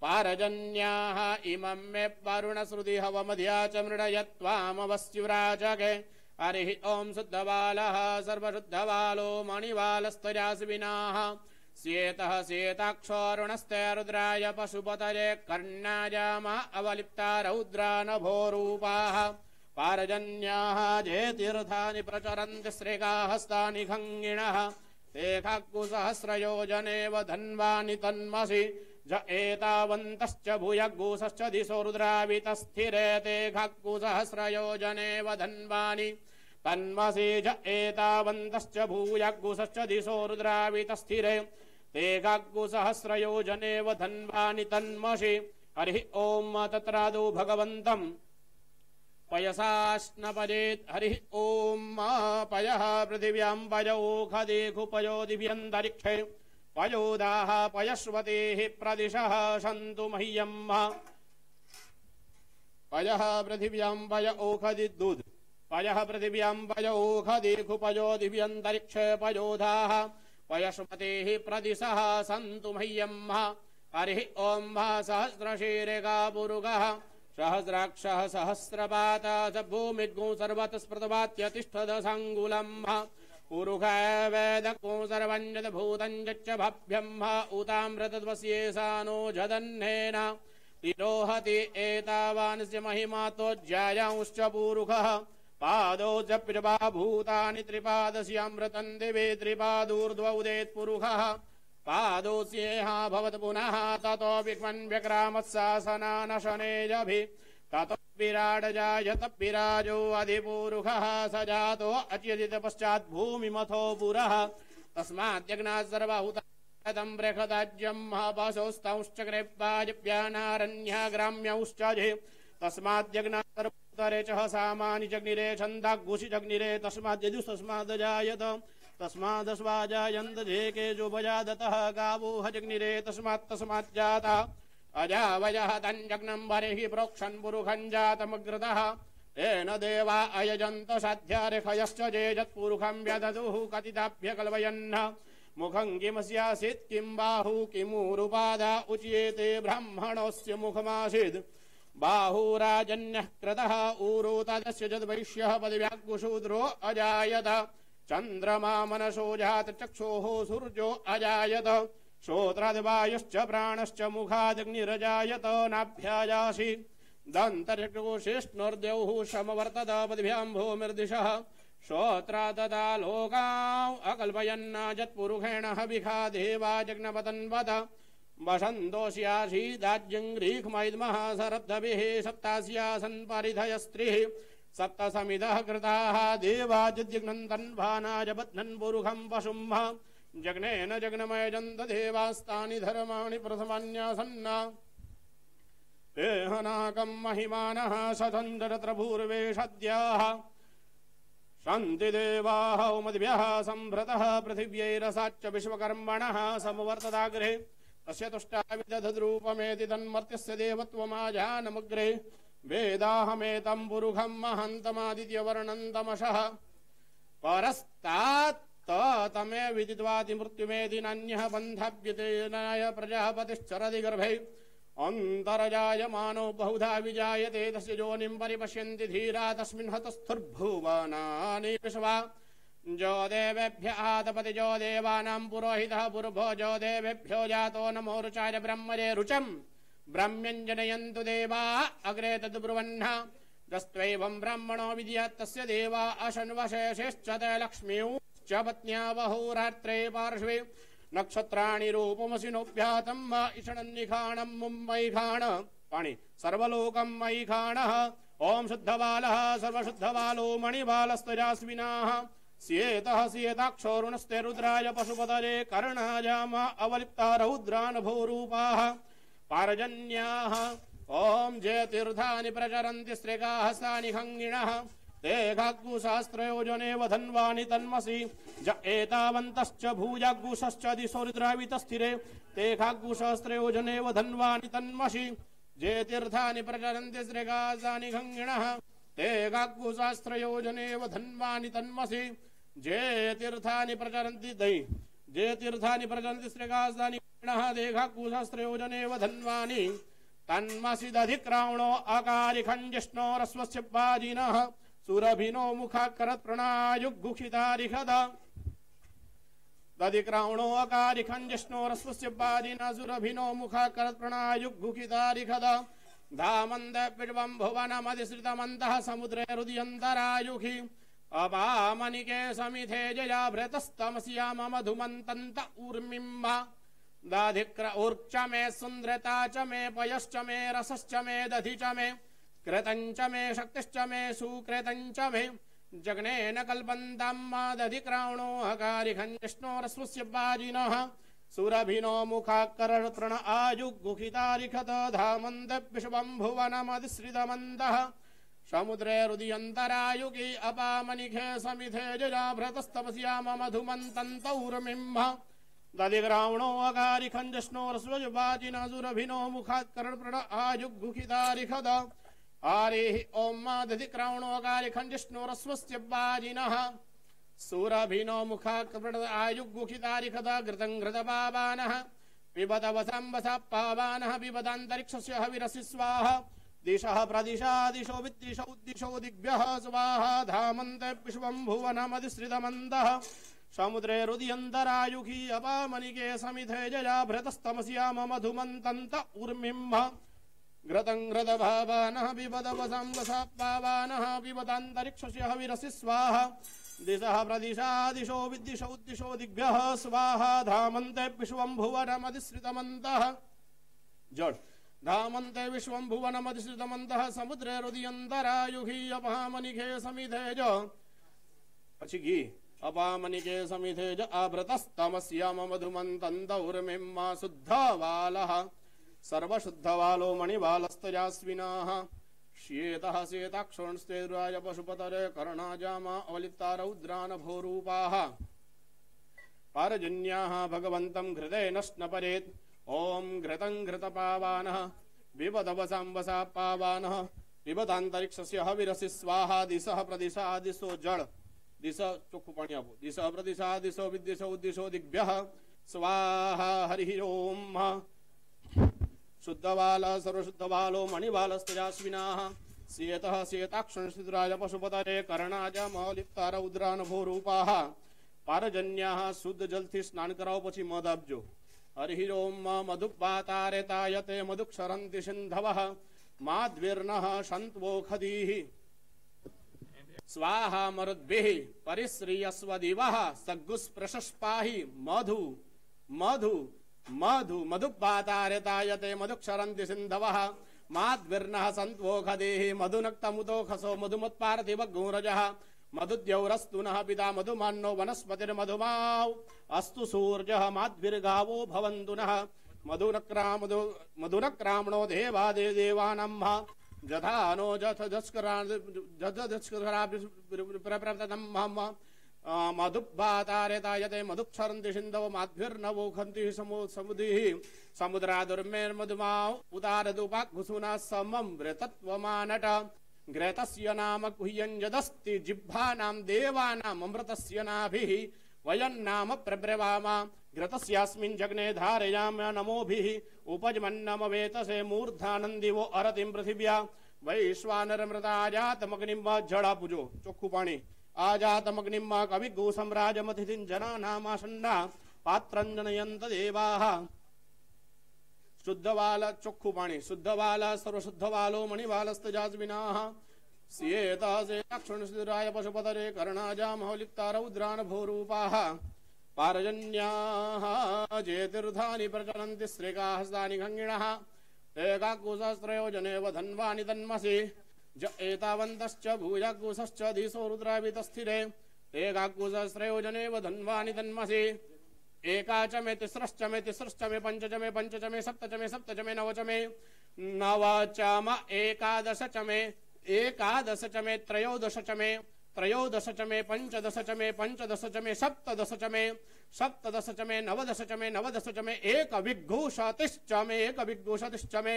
पारजन्याः इमं मे वरुणश्रुति हवमध्या च मृडयत्वामवस्युराजगे हरिः ॐ शुद्धबालः सर्वशुद्धबालो मणिवालस्तजास्विनाः श्वेतः श्वेताक्षोरुणस्ते रुद्राय पशुपतये कर्णाजामा अवलिप्ता रौद्रा नभोरूपाः पारजन्याः जयतीर्थानि प्रचरन्ति श्रेगाहस्तानि खङ्गिणः। ते खग्गुसहस्रयोजनेव धन्वानि तन्मसि ज एतावन्तश्च भूयग्गूसश्च दिशो रुद्रावितस्थिरेते ते घाग्गुसहस्रयो जने वन्वानि ज एतावन्तश्च भूयग्गुसश्च दिशो रुद्रावितस्थिरे। ते घाग्गु सहस्रयो धन्वानि तन्मषि हरिः ओम् तत्रादौ भगवन्तम्। पयसाश्नपयेत् हरिः ओम् मा पयः पृथिव्याम्बयो खेघुपयो दिव्यन्तरिक्षे। पयोदाः पयस्वतेः प्रदिशः सन्तु मह्यम् पयः पृथिव्यां पय ओखदिद्दुद् पयः पृथिव्यां पय ओखदेखुपयो दिव्यन्तरिक्षे पयोधाः पयस्वतेः प्रदिशः सन्तु मह्यम् हरिः ॐ सहस्रशीरिका पुरुगः। सहस्राक्षः सहस्रपाता च भूमिद्गुं सर्वतस्पृतवात्यतिष्ठदसाङ्गुलम् पुरुष वेद कुं सर्वञ्जत भूतञ्जच्च भ्रह्म उतामृतत्वस्येसानो झदह्नेन तिरोहति एतावानस्य महिमातोज्यायांश्च पूरुखः। पादौ च जपा भूतानि त्रिपादस्यामृतम् दिवि त्रिपादूर्ध्वदेत् पुरुषः पादोऽस्येहा भवत् पुनः ततो क्वन् व्यक्रामशासना न व्यक्रामत्सासनानशनेजभि ततो विराड जायत विराजो अधिपूरुषः स जातो अच्यदित पश्चात् भूमिमथो पुरः। तस्माद्यग्नात् सर्वहुतम् बृहदाज्यम् महापशोस्तंश्चक्रे वाजव्यानारण्या ग्राम्यौश्च जे तस्माद्यग्नात् सर्वोत्तरे च सामानि जग्निरे छन्दाघुषि जग्निरे तस्माद्यजुस्तस्मादजायत। तस्मादस्वाजायन्त जेके जोपजादतः गावो हजग्निरे तस्मात् तस्माज्जाता अजावयः तञ्जग्नम् बर्हिः प्रोक्षन् पुरुषम् जातमग्रतः। तेन देवा अयजन्त साध्यार्हयश्च जेजत्पुरुषम् व्यददुः कथिताभ्य कल्पयन् मुखम् किमस्यासीत् किम् बाहु किमूरुपादा उच्येते ब्राह्मणस्य मुखमासीत् बाहुराजन्यः कृतः ऊरु तदस्य जद्वैश्यः पदव्याग्शूद्रो अजायत। चन्द्रमा मनसो जात चक्षोः सूर्यो अजायत श्रोत्रादिवायुश्च प्राणश्च मुखादग्निरजायत नाभ्यायासि। दन्तर्कोशिष्णुर्द्यौः समवर्तत पद्भ्याम् भूमिर्दिशः। श्रोत्रा तदा लोकाम् अकल्पयन्न यत्पुरुषेण हविखा देवा जग्नपतन्वत वसन्तोष्यासीदाज्यङ्घ्रीख्मैद्मः सरब्धभिः सप्तास्यासन् परिधयस्त्रिः। सप्तसमिदः कृताः देवाजिद्यग्नन्तन्भानाय बध्नन् पुरुषम् पशुम्भ जग्नेन जग्नमयजन्त देवास्तानि धर्माणि प्रथमान्यासन्न। देहनाकम् महिमानः सतन्द्रत्र भूर्वेषद्याः सन्ति देवाः उमद्भ्यः सम्भृतः पृथिव्यैरसाच्च विश्वकर्मणः समवर्तदाग्रे तस्य तुष्टाविदधद्रूपमेति तन्मर्त्यस्य देवत्वमाजानमग्रे। वेदाहमेतम् पुरुषम् महन्तमादित्यवर्णम् तमसः। परस्तात् तमे विदित्वाति मृत्युमेति नान्यः प्रजापतिश्चरति गर्भे अन्तर्जायमानो बहुधा विजायते तस्य योनिम् परिपश्यन्ति धीरा तस्मिन् हतस्थुर्भुवनानि विश्वा। जो देवेभ्य आतपति जो देवानाम् पुरोहितः पुरुभो जो देवेभ्यो जातो नमो रुचाय ब्रह्मजे रुचम् ब्रह्म्यञ्जनयन्तु देवा अग्रे तद्ब्रुवह्न। दस्त्वैवम् ब्राह्मणो तस्य देवा अशन्वशेषेश्च ते लक्ष्मीश्च पत्न्या बहोरात्रे पार्श्वे नक्षत्राणि रूपमसिनोऽभ्यातम् मा इषणन्निखाणम् मुम्बैखाण। पाणि सर्वलोकम् मैखाणः। ॐ शुद्धबालः सर्वशुद्धबालो मणिबालस्तजास्विनाः। स्येतः स्येताक्षोरुणस्ते रुद्राय पशुपतरे कर्णाजाम अवलिप्ता रौद्रानभोरूपाः पारजन्याः। ॐ जयतीर्थानि प्रचरन्ति स्त्रिकाः सानि खङ्गिणः ते गाग्गुशास्त्रयोजनेव धन्वानि तन्मसि ज एतावन्तश्च भूजाग्गुशश्च दिशो रुद्रावितस्थिरे ते गाग्गुशास्त्रयोजनेव धन्वानि तन्मसि जयतीर्थानि प्रचरन्ति स्त्रिकासानि खङ्गिणः। ते गाग्गुशास्त्रयोजनेव धन्वानि तन्मसि जयतीर्थानि प्रचरन्ति दै। जयतीर्थानि प्रचरन्ति स्त्रिकासानि खङ्गिणः। ते गाग्गुशास्त्रयोजनेव धन्वानि तन्मसि दधिक्रावणो अकारिखञ्जिष्णोरस्वस्य वाजिनः सुरभिनो मुखाकरत् प्रणायुगुक्षितारिखद दधिक्रावणो अकारिखञ्जिष्णोरस्वस्य वाजिनः सुरभिनो मुखाकरत् प्रणायुगुखितारिखद धामन्द पिड्वम् भुवनमधिसृतमन्तः समुद्रे हृदयन्तरायुखि। अपामनिके समिथे जया भृतस्तमस्याम मधुमन्तन्त ऊर्मिम्ब। दाधिक्र ऊर्च मे सुन्द्रता च मे पयश्च मे रसश्च मे दधि च मे। कृतञ्च मे शक्तिश्च मे सुकृतञ्च मे। जग्नेन कल्पन्तं मादधिक्रावणो हकारिखञ्जिष्णोरस्वस्य वाजिनः। सुरभिनो मुखाकरणतृण आयुगुखितारिखत धामन्दविषवं भुवनमधिश्रितमन्दः समुद्रे हृदयन्तरायुगे अपामनिखे समिधे जजाभ्रतस्तपस्याम मधुमन्तन्तौर्मिम्भ दधिग्रावणो अगारि खञ्जष्णोरस्वजवाजिन सुरभिनो मुखात्करणप्रण आयुगुखितारिखद आरेः ॐ मा दधिक्रावणो अगारि खञ्जिष्णोरस्वस्य वाजिनः सूरभिनो मुखात्करण आयुगुखितारिखद घृतं घृतपावानः पिबत वसम्बस पावानः पिबदान्तरिक्षस्य हविरसि स्वाहा। दिशः प्रदिशा दिशो विद्दिशो उद्दिशो दिग्भ्यः स्वाहा। धामन्ते विश्वं भुवनमधिश्रितमन्दः समुद्रे रुदियन्तरायुखी अपामनिके समिधे जया भृतस्तमस्याम मधुमन्तन्त उर्मिम्भ ग्रतंग्रत भावान विपद पिबदवसां गसापावानः पिबदान्तरिक्षस्य हविरसि स्वाहा। प्रदिशा, दिशो विद्दिशो उद्दिशो दिग्भ्यः स्वाहा। धामंते विश्व धामन्ते विश्वं भुवनमधिसृतमन्तः जड् धामन्ते विश्वं भुवनमधिसृतमन्तः समुद्रे हृदियन्तरायुहीयपामनिघे समिधे ज अचिघि अपामनिके समिधे ज आवृतस्तमस्य मधुमन्तन्तौर्मिं मा शुद्धवालः सर्वशुद्धवालो मणिबालस्तजास्विनाः। श्येतः श्वेताक्षोण्स्तेराय पशुपतरे कर्णाजामा अवलिप्ता रौद्रानभोरूपाः। पारजन्याः भगवन्तम् हृदयेन स्नपरेत् ॐ घृतम् घृतपावानः विपदवसाम् पावानः विपदान्तरिक्षस्य हविरसि स्वाहा, दिशः प्रदिशादिशो जड। दिश चक्षुपण्यभु दिशः प्रदिशादिशो विद्दिशो दिशो दिग्भ्यः। स्वाहा हरिः ओम्। शुद्धबाल सर्वशुद्धबालो मणिबालस्तजाश्विना सीयतः सीयताक्षणसिद्धराज पशुपतरे कर्णाज मौलिप्ता रुद्रानुभूरूपाः पारजन्याः शुद्धजलथि स्नानकराव पछी मदब्जो। हरिहिरो मधुपातारेतायते मधुक्षरन्ति सिन्धवः। माद्विर्नः सन्त्वोखदीः स्वाहा मरुद्भिः परिश्रियस्वदिवः सग्गुस्प्रशस्पाहि मधु मधु मधु मधुपातारितायते मधुक्षरन्ति सिन्धवः माद्विर्नः सन्त्वोखदेः मधुनक्तमुदोखसो मधुमुत्पार्थिव गूरजः मधुद्यौरस्तु नः पिता मधुमान्नो वनस्पतिर्मधुमाौ अस्तु सूर्यः माद्भिर्गावो भवन्तु नः मधुनक्रामधु मधुनक्रामणो देवादे देवानम्ह जथानो जथ जस्कराप्रप्रतम् मधुबातारेतायते मधुक्षरन्ति शिन्दव माध्भिर्नवोखन्ति समुदिः। समुद्रादुर्मेर्मधुमा उदारदुपाघुसुना समं व्रतत्वमानट। ग्रेतस्य नाम गुह्यञ्जदस्ति जिह्वानाम् देवानामृतस्य नाभिः। वयन्नाम प्रब्रवाम। घृतस्यास्मिन् जग्ने धारयाम नमोभिः। उपजमन्नम वेतसे मूर्धानन्दी वो अरतिम् पृथिव्या। वैश्वानरमृतायातमग्निम् वा जडापुजो। चोख्खु पाणी आजातमग्निम् कविगो सम्राजमतिथिम् जनानामासन्ना पात्रञ्जनयन्त देवाः। शुद्धवाल चक्षुपाणि शुद्धवाल सर्वशुद्धवालो मणिवालस्तजास्मिनाः सियेतासेनाक्षणशिराय पशुपतरे कर्णाजामहलिप्ता रौद्रान् भूरूपाः। पारजन्याः जेतिर्धानि प्रचलन्ति, श्रीकाहस्तानि गङ्गिणः एकाकुसहस्रयोजनेव धन्वा तन्मसि। ज एतावन्तश्च भूयाकुसश्च दिशो रुद्रावितस्थिरे एकाकुसहस्रयोजनेव धन्वानि तन्मसि एका च मे तिस्रश्च मे तिस्रश्च मे पञ्च च मे पञ्च च मे सप्त च मे सप्त च मे नव च मे नव च म एकादश च मे एकादश च मे त्रयोदश च मे त्रयोदश च मे पञ्चदश च मे पञ्चदश च मे सप्तदश च मे सप्तदश च मे नवदश च मे नवदश च मे एकविघ्घूषतिश्च मे एकविघ्घूषतिश्च मे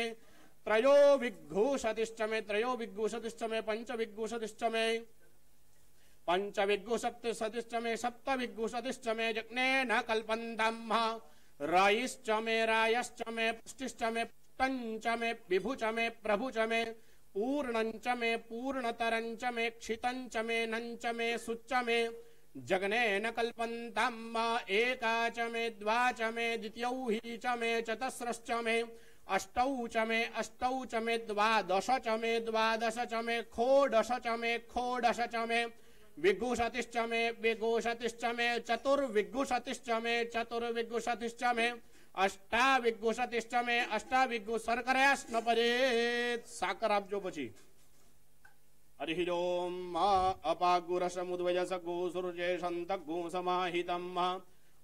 त्रयो विघ्घूषतिश्च मे त्रयो विघ्घूषतिश्च मे पञ्चविघ्घूषतिश्च मे पञ्चविघ्घूषतिश्च मे सप्तविघ्घूषतिश्च मे जज्ञेन कल्पन्तम् रायिश्च मे रायश्च मे पुष्टिश्च मे पुष्टञ्च मे विभु च मे प्रभु च मे पूर्णञ्च मे पूर्णतरञ्च मे क्षितञ्च मे नञ्च मे सुच्च मे जगनेन कल्पन्तम् एका च मे द्वा च मे द्वितीयौ हि च मे चतस्रश्च मे अष्टौ चमे अष्टौ चमे द्वादश चमे द्वादश चमे खोडश चमे खोडश चमे मे विघुषतिश्चमे चतुर्विघुषतिश्चमे चतुर्विघुषतिश्चमे अष्टाविघुषतिश्चमे अष्टाविघु अष्टा न परेत अष्टा विघु जो बची। हरिः ओम् मा अपागुरसमुद्वयसगो सुरजेशन्तगो समाहितम् मा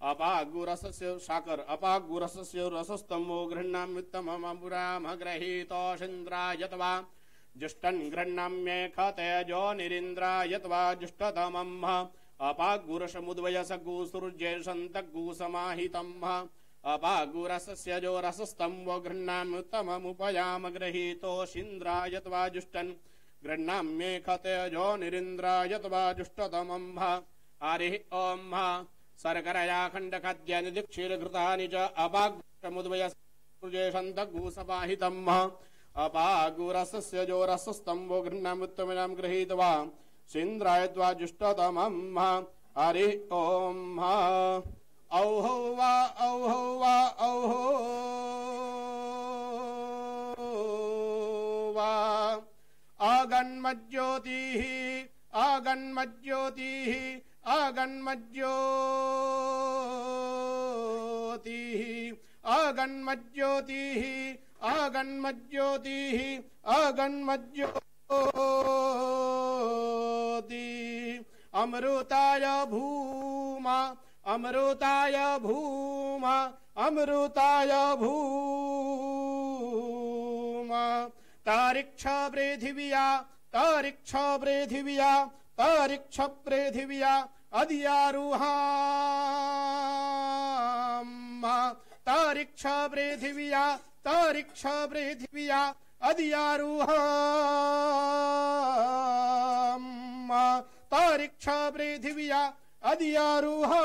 अपागुरसस्य साकर् अपागुरसस्य रसस्तम्भो गृह्णाम्युत्तममपुरामग्रहीतोषिन्द्रायत्वा जुष्टन् गृह्णाम्येख तेजो निरिन्द्रायत्वा जुष्टतमम् अपागुरसमुद्वयस गो अपागुरसस्य जो रसस्तम्भो गृह्णाम्युत्तममुपयामग्रहीतोषिन्द्रायत्वा जुष्टन् गृह्णाम्येख तेजो निरिन्द्रायत्वा जुष्टतमम्भ हरिः ओम्। खण्डखाद्यानि दीक्षीरघृतानि च अपाग्रमुद्वयसन्तगुसपाहितम् अपागुरसस्य जो रसस्तम्भो गृह्णामुत्तमनां गृहीत्वा सीन्द्रायत्वा जुष्टतमम् हरिः ॐ औहौ वा औहौ वा औहो वा। आगन्मज्योतिः आगन्मज्योतिः आगन्मज्योतिः आगन्मज्योतिः आगन्मज्योतिः आगन्मज्योतिः अमृताय भूमा अमृताय भूमा अमृताय भूमा। तारिक्ष पृथिव्या तारिक्ष पृथिव्या तारिक्ष पृथिव्या अधियारुहाम्मा तारिक्ष पृथिव्या तारिक्ष पृथिव्या अधियारुहाम्मा तारिक्ष पृथिव्या अधियारुहाम्मा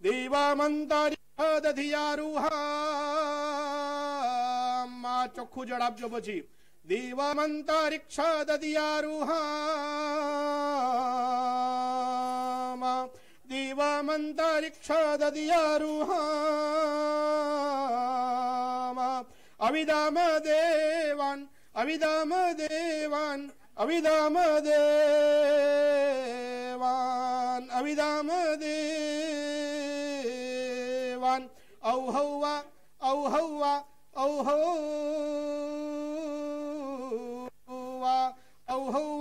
દેવામંતરિક્ષદધિયારુહા ચોખ્ખું જળ આપજો પછી दीवमन्तरिक्षाददियारुहा दीवमन्तरिक्षाददियारुहा अविदाम देवान् अविदाम देवान् अविदाम देवान् अविदाम देवान् औ हौ वा औ हौ। वा औ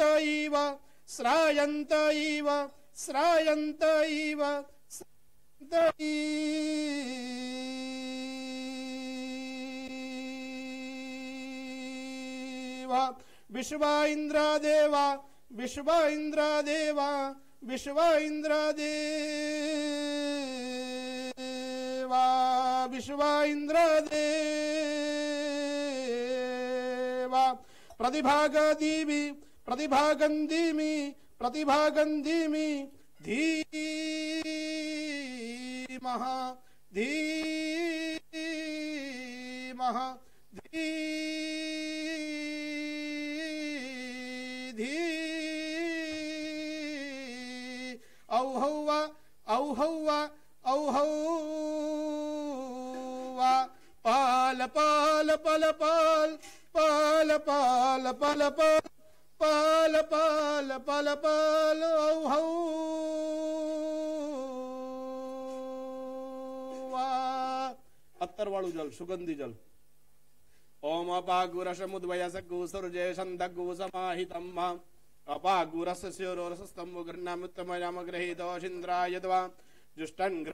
श्रायन्त इव श्रायन्त इव श्रायन्त इव विश्वा इन्द्रदेवा विश्व इन्द्रदेवा विश्व इन्द्रदेवा विश्व इन्द्रदेवा प्रतिभाग देवी प्रतिभागन्दीमि धीमः धीमः धी धी औहौवा औहौवा औहौवा पाल पाल, पल, पाल पाल पाल, पल पल। पाल पाल पाल पाल, औ, हौ। जल, सुगंधि जल। ओम अपागुरस मुद्वयस गोसुर जय छंद गोसमाहितम अपागुरस शिरोरस स्तंभ गृणामुत्तम यम गृहीतो इंद्राय द्वा जुष्टं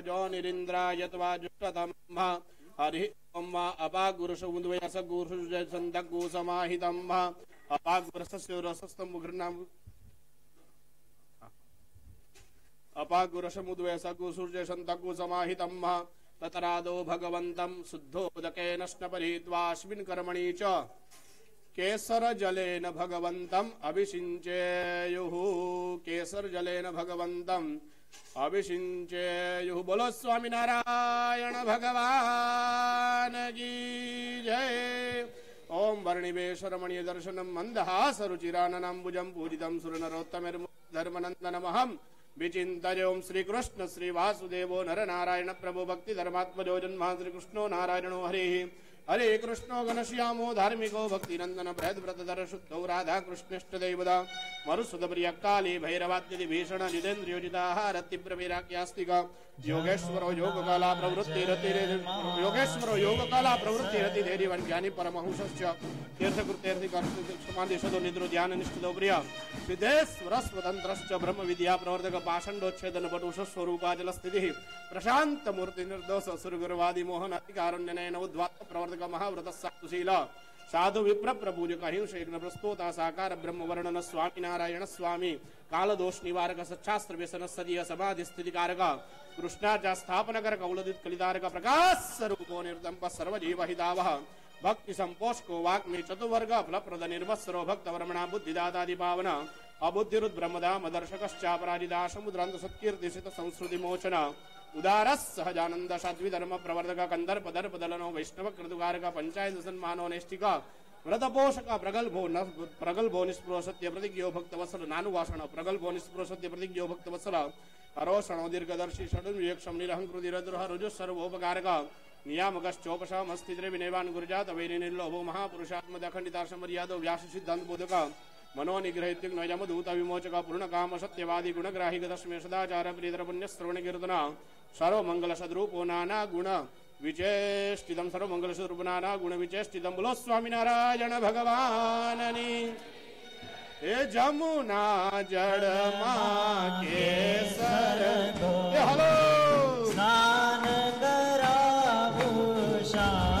जो निरिन्द्राय त्वा जुष्टतम। हरि ओम अपागुरस मुद्वयस गोसुर जय छंद गोसमाहितम अपागुरसस्योरसस्तम्बुघृणाम् अपागुरसमुद्वेसगु सूर्यशन्तगु समाहितम् ततरादो भगवन्तम् शुद्धोदकेन स्नपरीत्वाश्मिन् कर्मणि च। केसरजलेन भगवन्तम् अभिषिञ्चेयुः। केसरजलेन भगवन्तम् अभिषिञ्चेयुः। बोलो स्वामिनारायण भगवान् की जय। ओं वर्णिवेश्वरमणि दर्शनम मंदहास रुचिराननाम्बुजं पूजितं सुरनरोत्तमधर्मनन्दनमहं विचित ओं श्रीकृष्ण प्रभु भक्ति प्रभो भक्तिधर्मात्मजो जन्मा श्रीकृष्ण नारायणो हरी हरे कृष्णो घनश्यामो धार्मिको भक्तिनन्दन बृहद्व्रतधर शुद्धौ राधाकृष्णष्टदैवदा मरुसुतप्रियकाले भैरवाद्यदिभीषण जितेन्द्रियोजिताहारतिप्रवीराख्यास्तिका योगेश्वरो योगकला प्रवृत्तिरति योगेश्वरो योगकला प्रवृत्तिरतिधैर्यवञ्ज्ञानि परमहंसश्च तीर्थकृत्यर्थिकर्षमादिशतो निद्रो ध्याननिष्ठितो प्रिय। सिद्धेश्वरस्वतन्त्रश्च ब्रह्मविद्या प्रवर्धक पाषण्डोच्छेदन पटुषस्वरूपा जलस्थितिः प्रशान्तमूर्तिनिर्दोष सुरगुरुवादिमोहन अधिकारुण्यनयन उद्वात प्रवर्धक ಸಾಧಕ साधु विप्र ಸಾಧು ವಿಪ್ರ ಪ್ರಭುಜಕ साकार ब्रह्म वर्णन स्वामी नारायण स्वामी। काल ಕಾಲದೋಷ ನಿವಾರಕ ಸಚ್ಚಾಸ್ತ್ರ ವ್ಯಸನ ಸದಿಯ ಸಮಾಧಿ ಸ್ಥಿತಿ कारक कृष्णाचा स्थापनकर कौलदित कलिदारक प्रकाश स्वरूपो निर्दंप सर्वजीव हिताव भक्ति संपोषको वाग्मी चतुवर्ग फलप्रद निर्वत्सरो भक्त वर्मणा बुद्धिदादादि पावन। अबुद्धिरुद् ब्रह्मधाम दर्शकश्चापराजिदा समुद्रांत सत्कीर्तिषित संस्कृति मोचन उदार सहजानंद साध्वी धर्म प्रवर्धक कंदर पदर पदलनो वैष्णव कृतुगारक पंचायत सन्मानो नैष्टिक व्रतपोषक प्रगलभो न प्रगल्भो निष्प्रो सत्य प्रतिज्ञो भक्त भक्तवत्सल नानुवासण प्रगलभो निष्प्रो सत्य प्रतिज्ञो भक्त भक्तवत्सल अरोषणो दीर्घदर्शी षडुन विवेक्षम निरहंकृतिरद्रोह रुजु सर्वोपकारक नियामकश्चोपशमस्ति द्रविनेवान् गुरुजात वैरि निर्लोभो महापुरुषात्मदखण्डितार्षमर्यादो व्याससिद्धान्तबोधक मनोनिग्रहित्युग्नयमदूतविमोचक पूर्णकाम सत्यवादि गुणग्राहि गतस्मे सदाचार प्रीतरपुण्य श्रवण कीर्तना ભક્ત વસલ નાનું વાસણ પ્રગલ્ભો નિસ્પૃહ સત્ય પ્રતિજ્ઞો ભક્ત વસલ હરોષણો દીર્ઘદર્શી ષડું વિવેક્ષમ નિરહંકૃતિ રદ્રુહ રુજુ સર્વોપકારક નિયામકશ્ચોપશમ સ્થિત્રે વિનયવાન ગુરુજાત વૈરી નિર્લોભો મહાપુરુષાત્મ દખંડિતાર્ષ મર્યાદો વ્યાસ સિદ્ધાંત બોધક મનોનિગ્રહિત્યુગ્ન યમદૂત વિમોચક પૂર્ણકામ સત્યવાદી ગુણગ્રાહી ગતસ્મે સદાચાર પ્રિયતર પુણ્ય શ્રવણ કીર્તન સર્વ મંગલ સદરૂપો નાના ગુણ વિચેષ્ટિતમ સર્વ મંગલ સ્વરૂપ નાના ગુણ વિચેષ્ટિતમ બોલો સ્વામિનારાયણ ભગવાનની એ જમુના જળમાં કેસર એ હલો સ્નાન કરાવું શામળા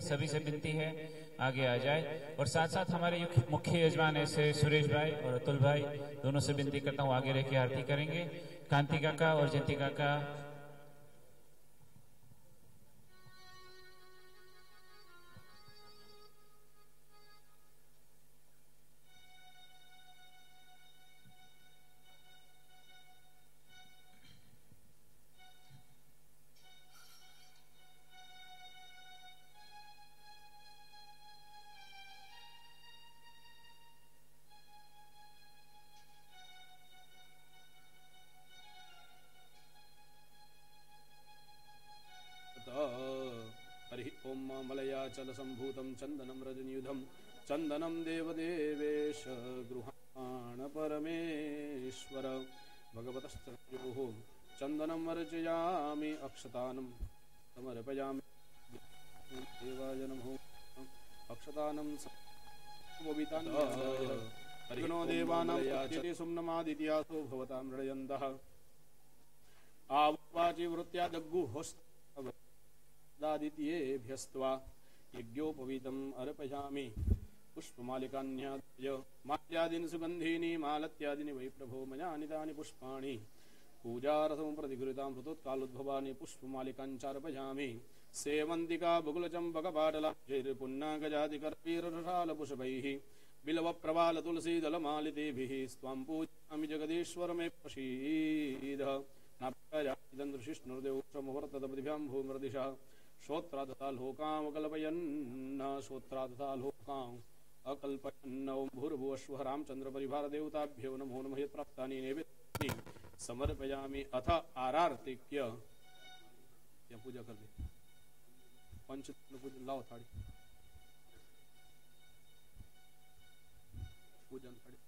सभी से विनती है, आगे आ जाए। और साथ साथ हमारे मुख्य यजमान ऐसे सुरेश भाई और अतुल भाई। दोनों से विनती करता हूँ, आगे रह के आरती करेंगे। कांति काका और जयंती काका मलयाचलसम्भूतं चन्दनं रजनीयुधं। चन्दनं देवदेवेश गृहाण परमेश्वर। भगवतश्चयोः चन्दनं अर्चयामि अक्षतानं। समर्पयामि देवाय नमो अक्षतानं हरिनो देवानां सुम्नमादित्यासो भवतां रडयन्तः आवाचि वृत्त्या दग्गुहोस्तादित्येभ्यस्त्वा यज्ञोपवीतम् अर्पयामि। पुष्पमालिकान्याद्य। माल्यादीनि सुगन्धीनि, मालत्यादीनि वै प्रभो मया नितानि पुष्पाणि। पूजारथं प्रतिगृहीतां ऋतोत्कालोद्भवानि पुष्पमालिकाञ्चार्पयामि सेवन्तिका बकुलचम्पकपाटलाब्जैर्पुन्नागजातिकर्वीररसालपुष्पैः बिलवप्रवालतुलसीदलमालितेभिः स्वां पूजयामि जगदीश्वर मे प्रसीद नाप्याजातिदन्दृशिष्णुर्देवमुहूर्तदपदिभ्यां भूमृदिशः। श्रोत्रा तथा लोकामकल्पयन्न तथा अकल्पयन्न ॐ भूर्भुवस्वः रामचन्द्रपरिवारदेवताभ्यो नमो नमः समर्पयामि अथ आरार्तिक्य। पूजन थाड़ी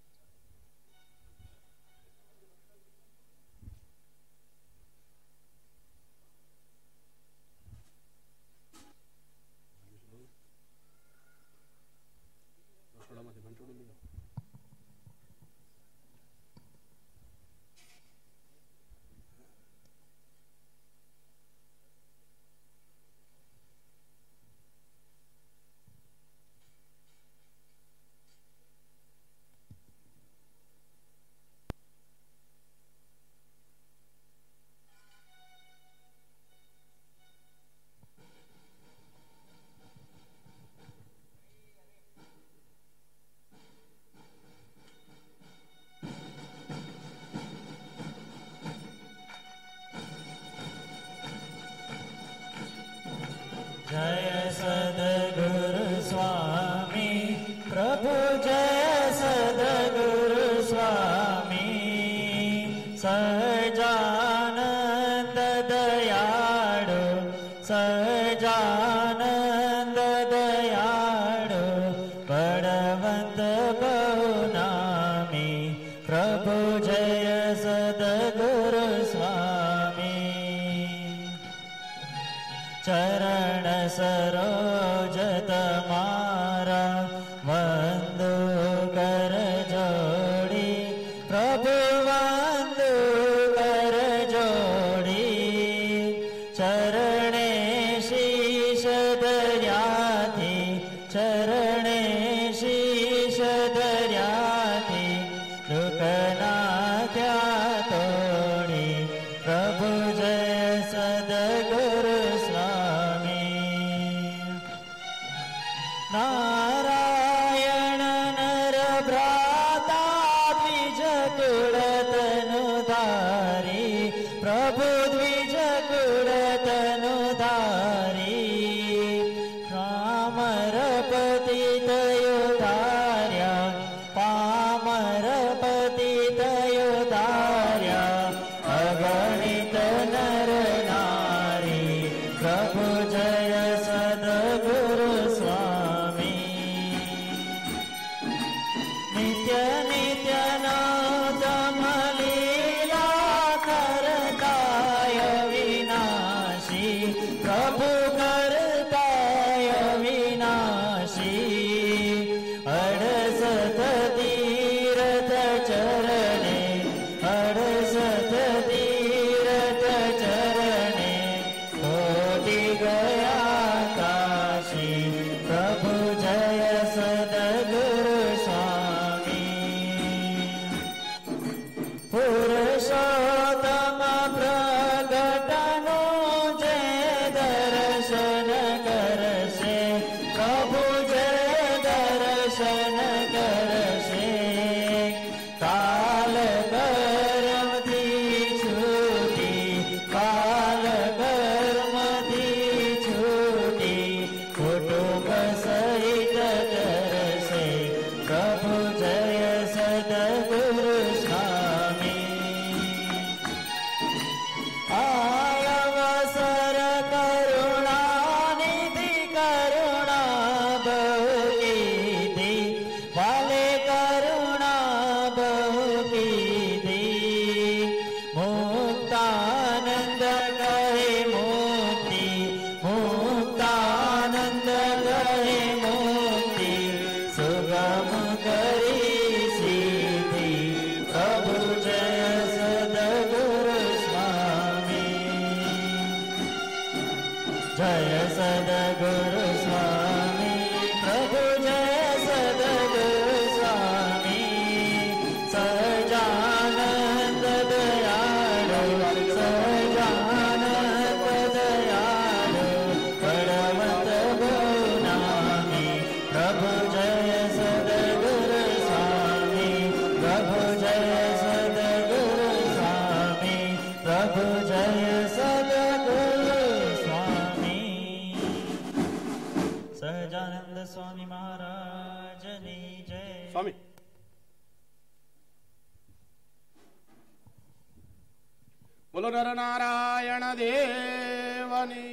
नर नारायण देवनी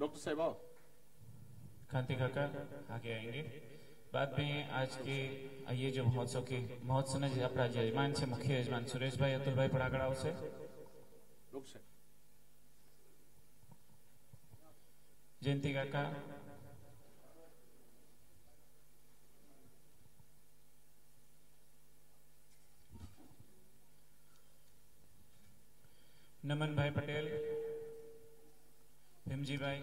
डॉक्टर साहब आओ। कांति काका आगे आएँगे। बाद में आज के ये जो महोत्सव के महोत्सव ने अपना यजमान से मुख्य यजमान सुरेश भाई अतुल भाई આગળ से। जयंती काका नमन भाई पटेल भीमजी भाई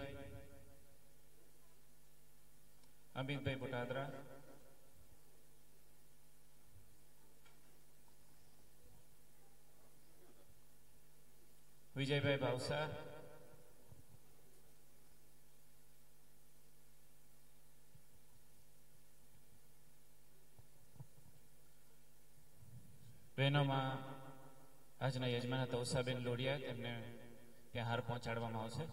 अमित भाई बुटादरा विजय भाई भावसा बहनों में આજના યજમાન હતા લોડિયા તેમને ત્યાં હાર પહોંચાડવામાં આવશે.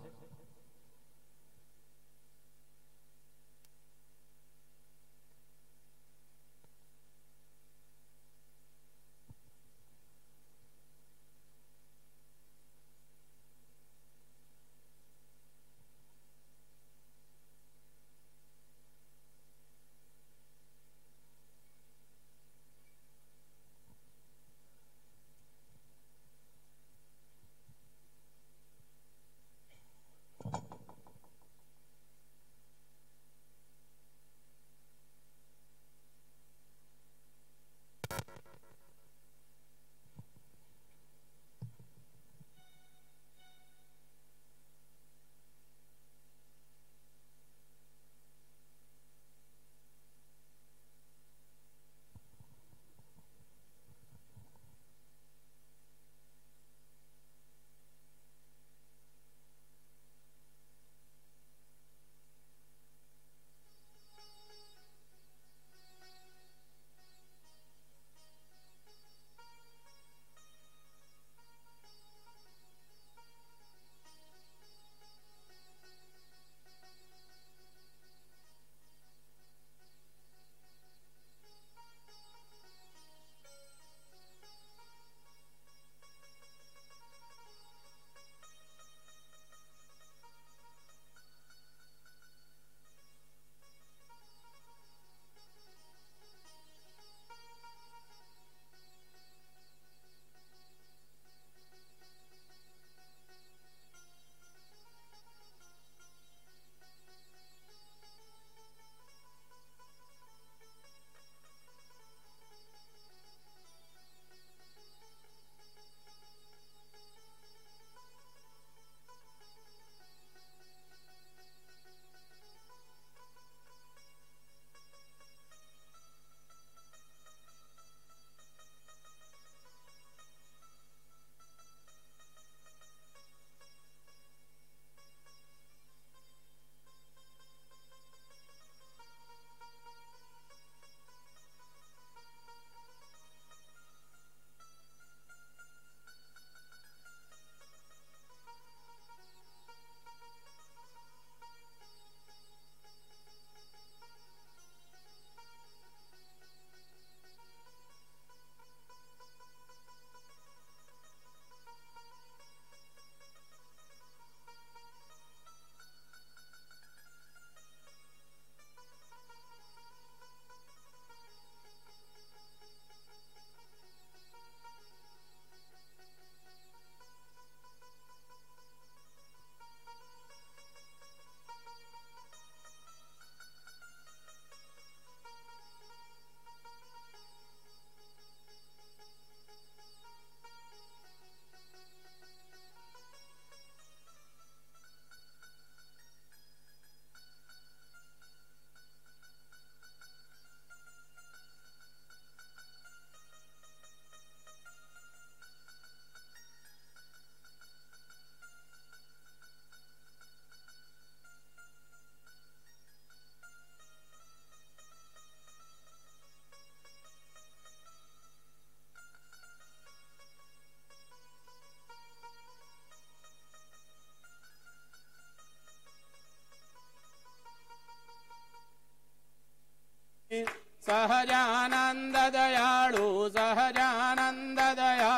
सहजानन्द दयाळु सहजानन्द दया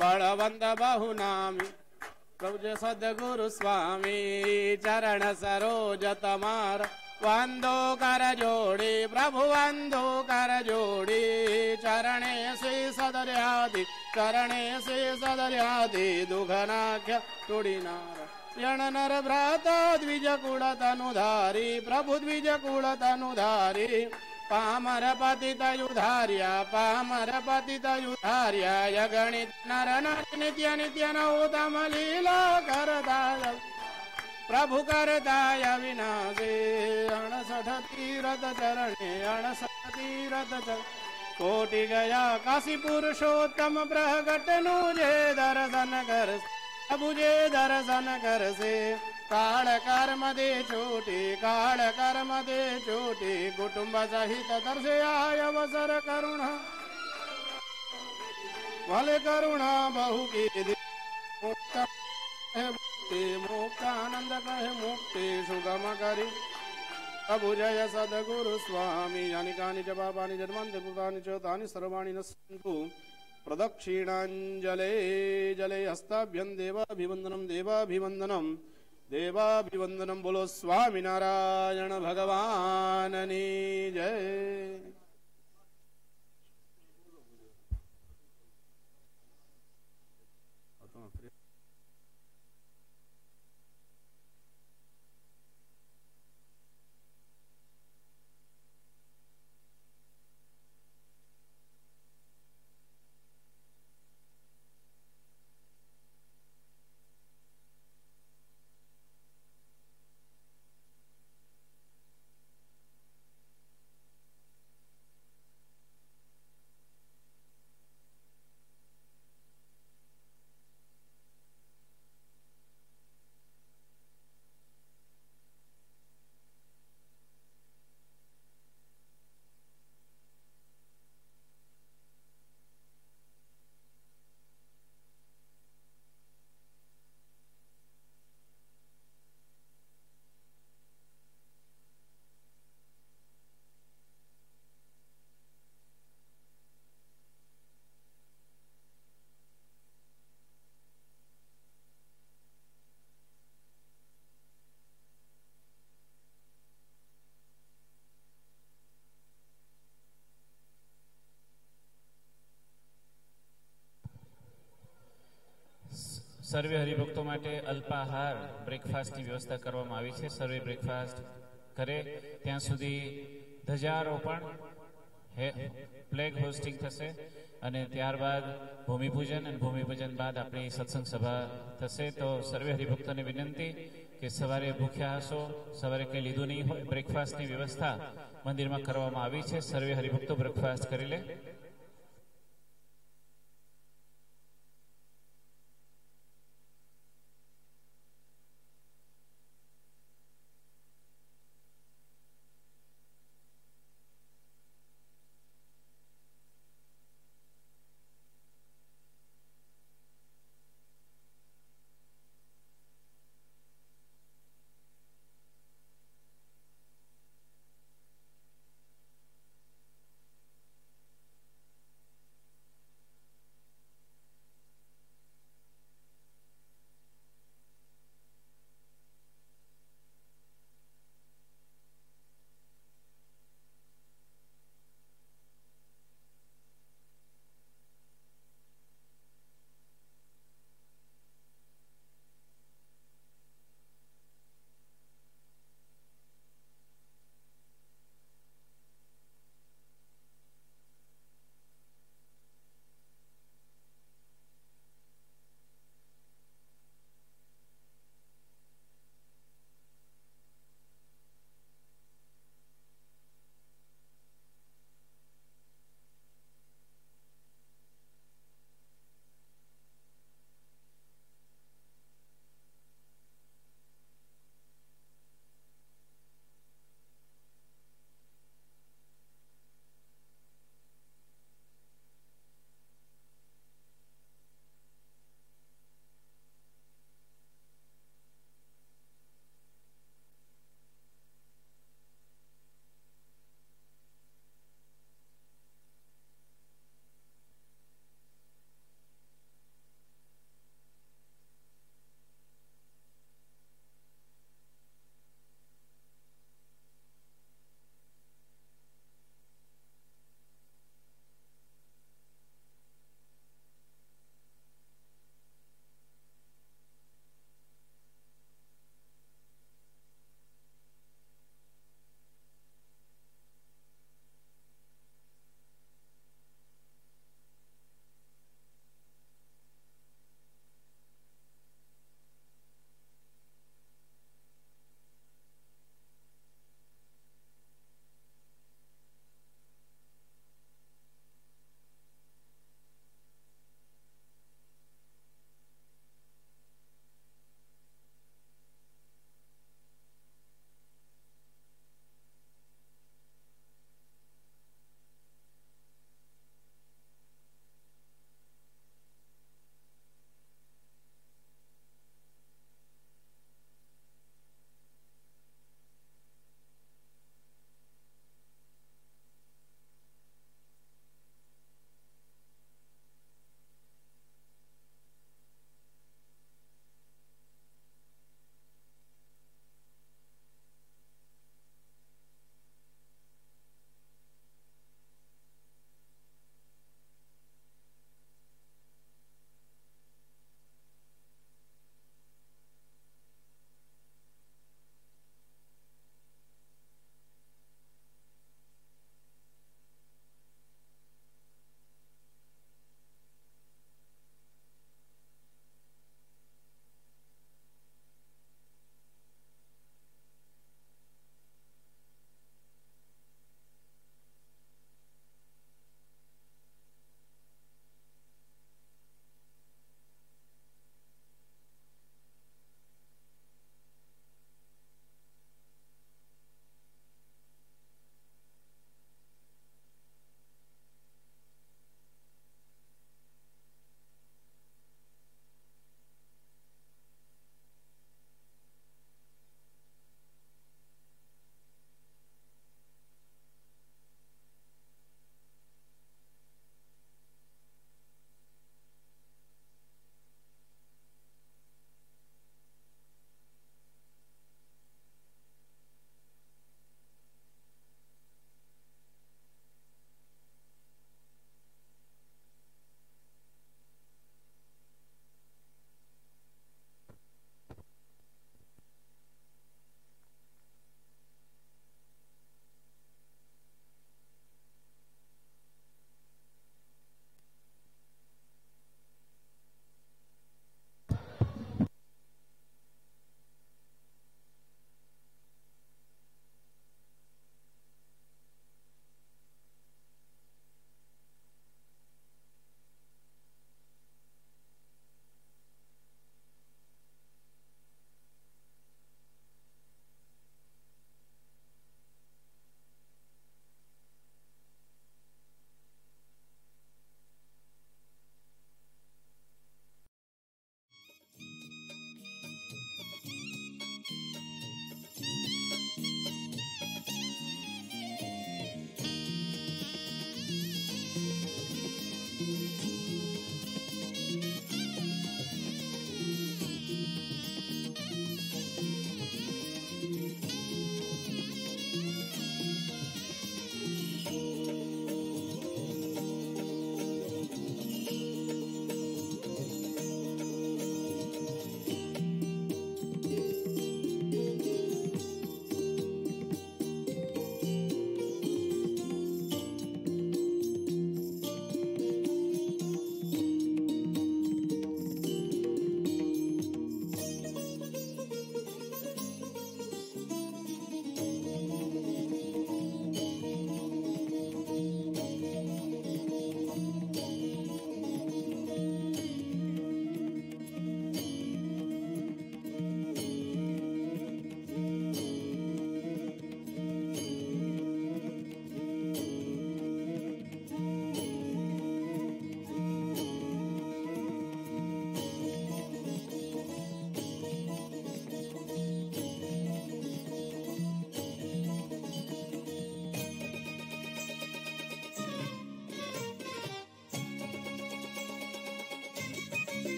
बलवन्द बहुनामि। प्रभुज सद्गुरु स्वामी चरण सरोज तमार। वन्दोकर प्रभु वन्दो करजोडी। चरणे श्री सदर्यादि चरणे श्री सदर्यादि दुघनाख्य तु नर भ्राता द्विज कुल प्रभु द्विज कुल पामर पति तयुधार्या पामर पामरपतितयुधार्या पामरपतितयुधार्या, यगणित नर नित्य नित्य नौतम लीला करताय। प्रभु करताय विनाशे, अणसठ तीरथ चरणे, अणसठ तीरथ चर कोटि गया काशी पुरुषोत्तम प्रगट नुजे दर्शन कर प्रभु जे दर्शन कर से कुटुम्ब सहित दर्शयायवसर सुगम बहुकेक्तानन्दकुक्ते प्रभु जय सद्गुरु स्वामी यानि कानि च पापानि जन्मान्त्यकृतानि च तानि सर्वाणि न सन्तु प्रदक्षिणाञ्जले जले हस्तभ्यम् देवाभिवन्दनम् देवाभिवन्दनम् देवाभिवन्दनं बोलो स्वामिनारायण भगवान् जय। સર્વે હરિભક્તો માટે અલ્પાહાર બ્રેકફાસ્ટની વ્યવસ્થા કરવામાં આવી છે. સર્વે બ્રેકફાસ્ટ કરે ત્યાં સુધી ધજારોપણ ફ્લેગ હોસ્ટિંગ થશે અને ત્યારબાદ ભૂમિપૂજન અને ભૂમિપૂજન બાદ આપણી સત્સંગ સભા થશે. તો સર્વે હરિભક્તોને વિનંતી કે સવારે ભૂખ્યા હશો, સવારે કંઈ લીધું નહીં હોય બ્રેકફાસ્ટની વ્યવસ્થા મંદિરમાં કરવામાં આવી છે. સર્વે હરિભક્તો બ્રેકફાસ્ટ કરી લે.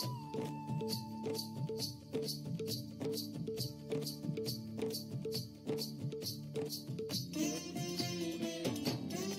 Thank you.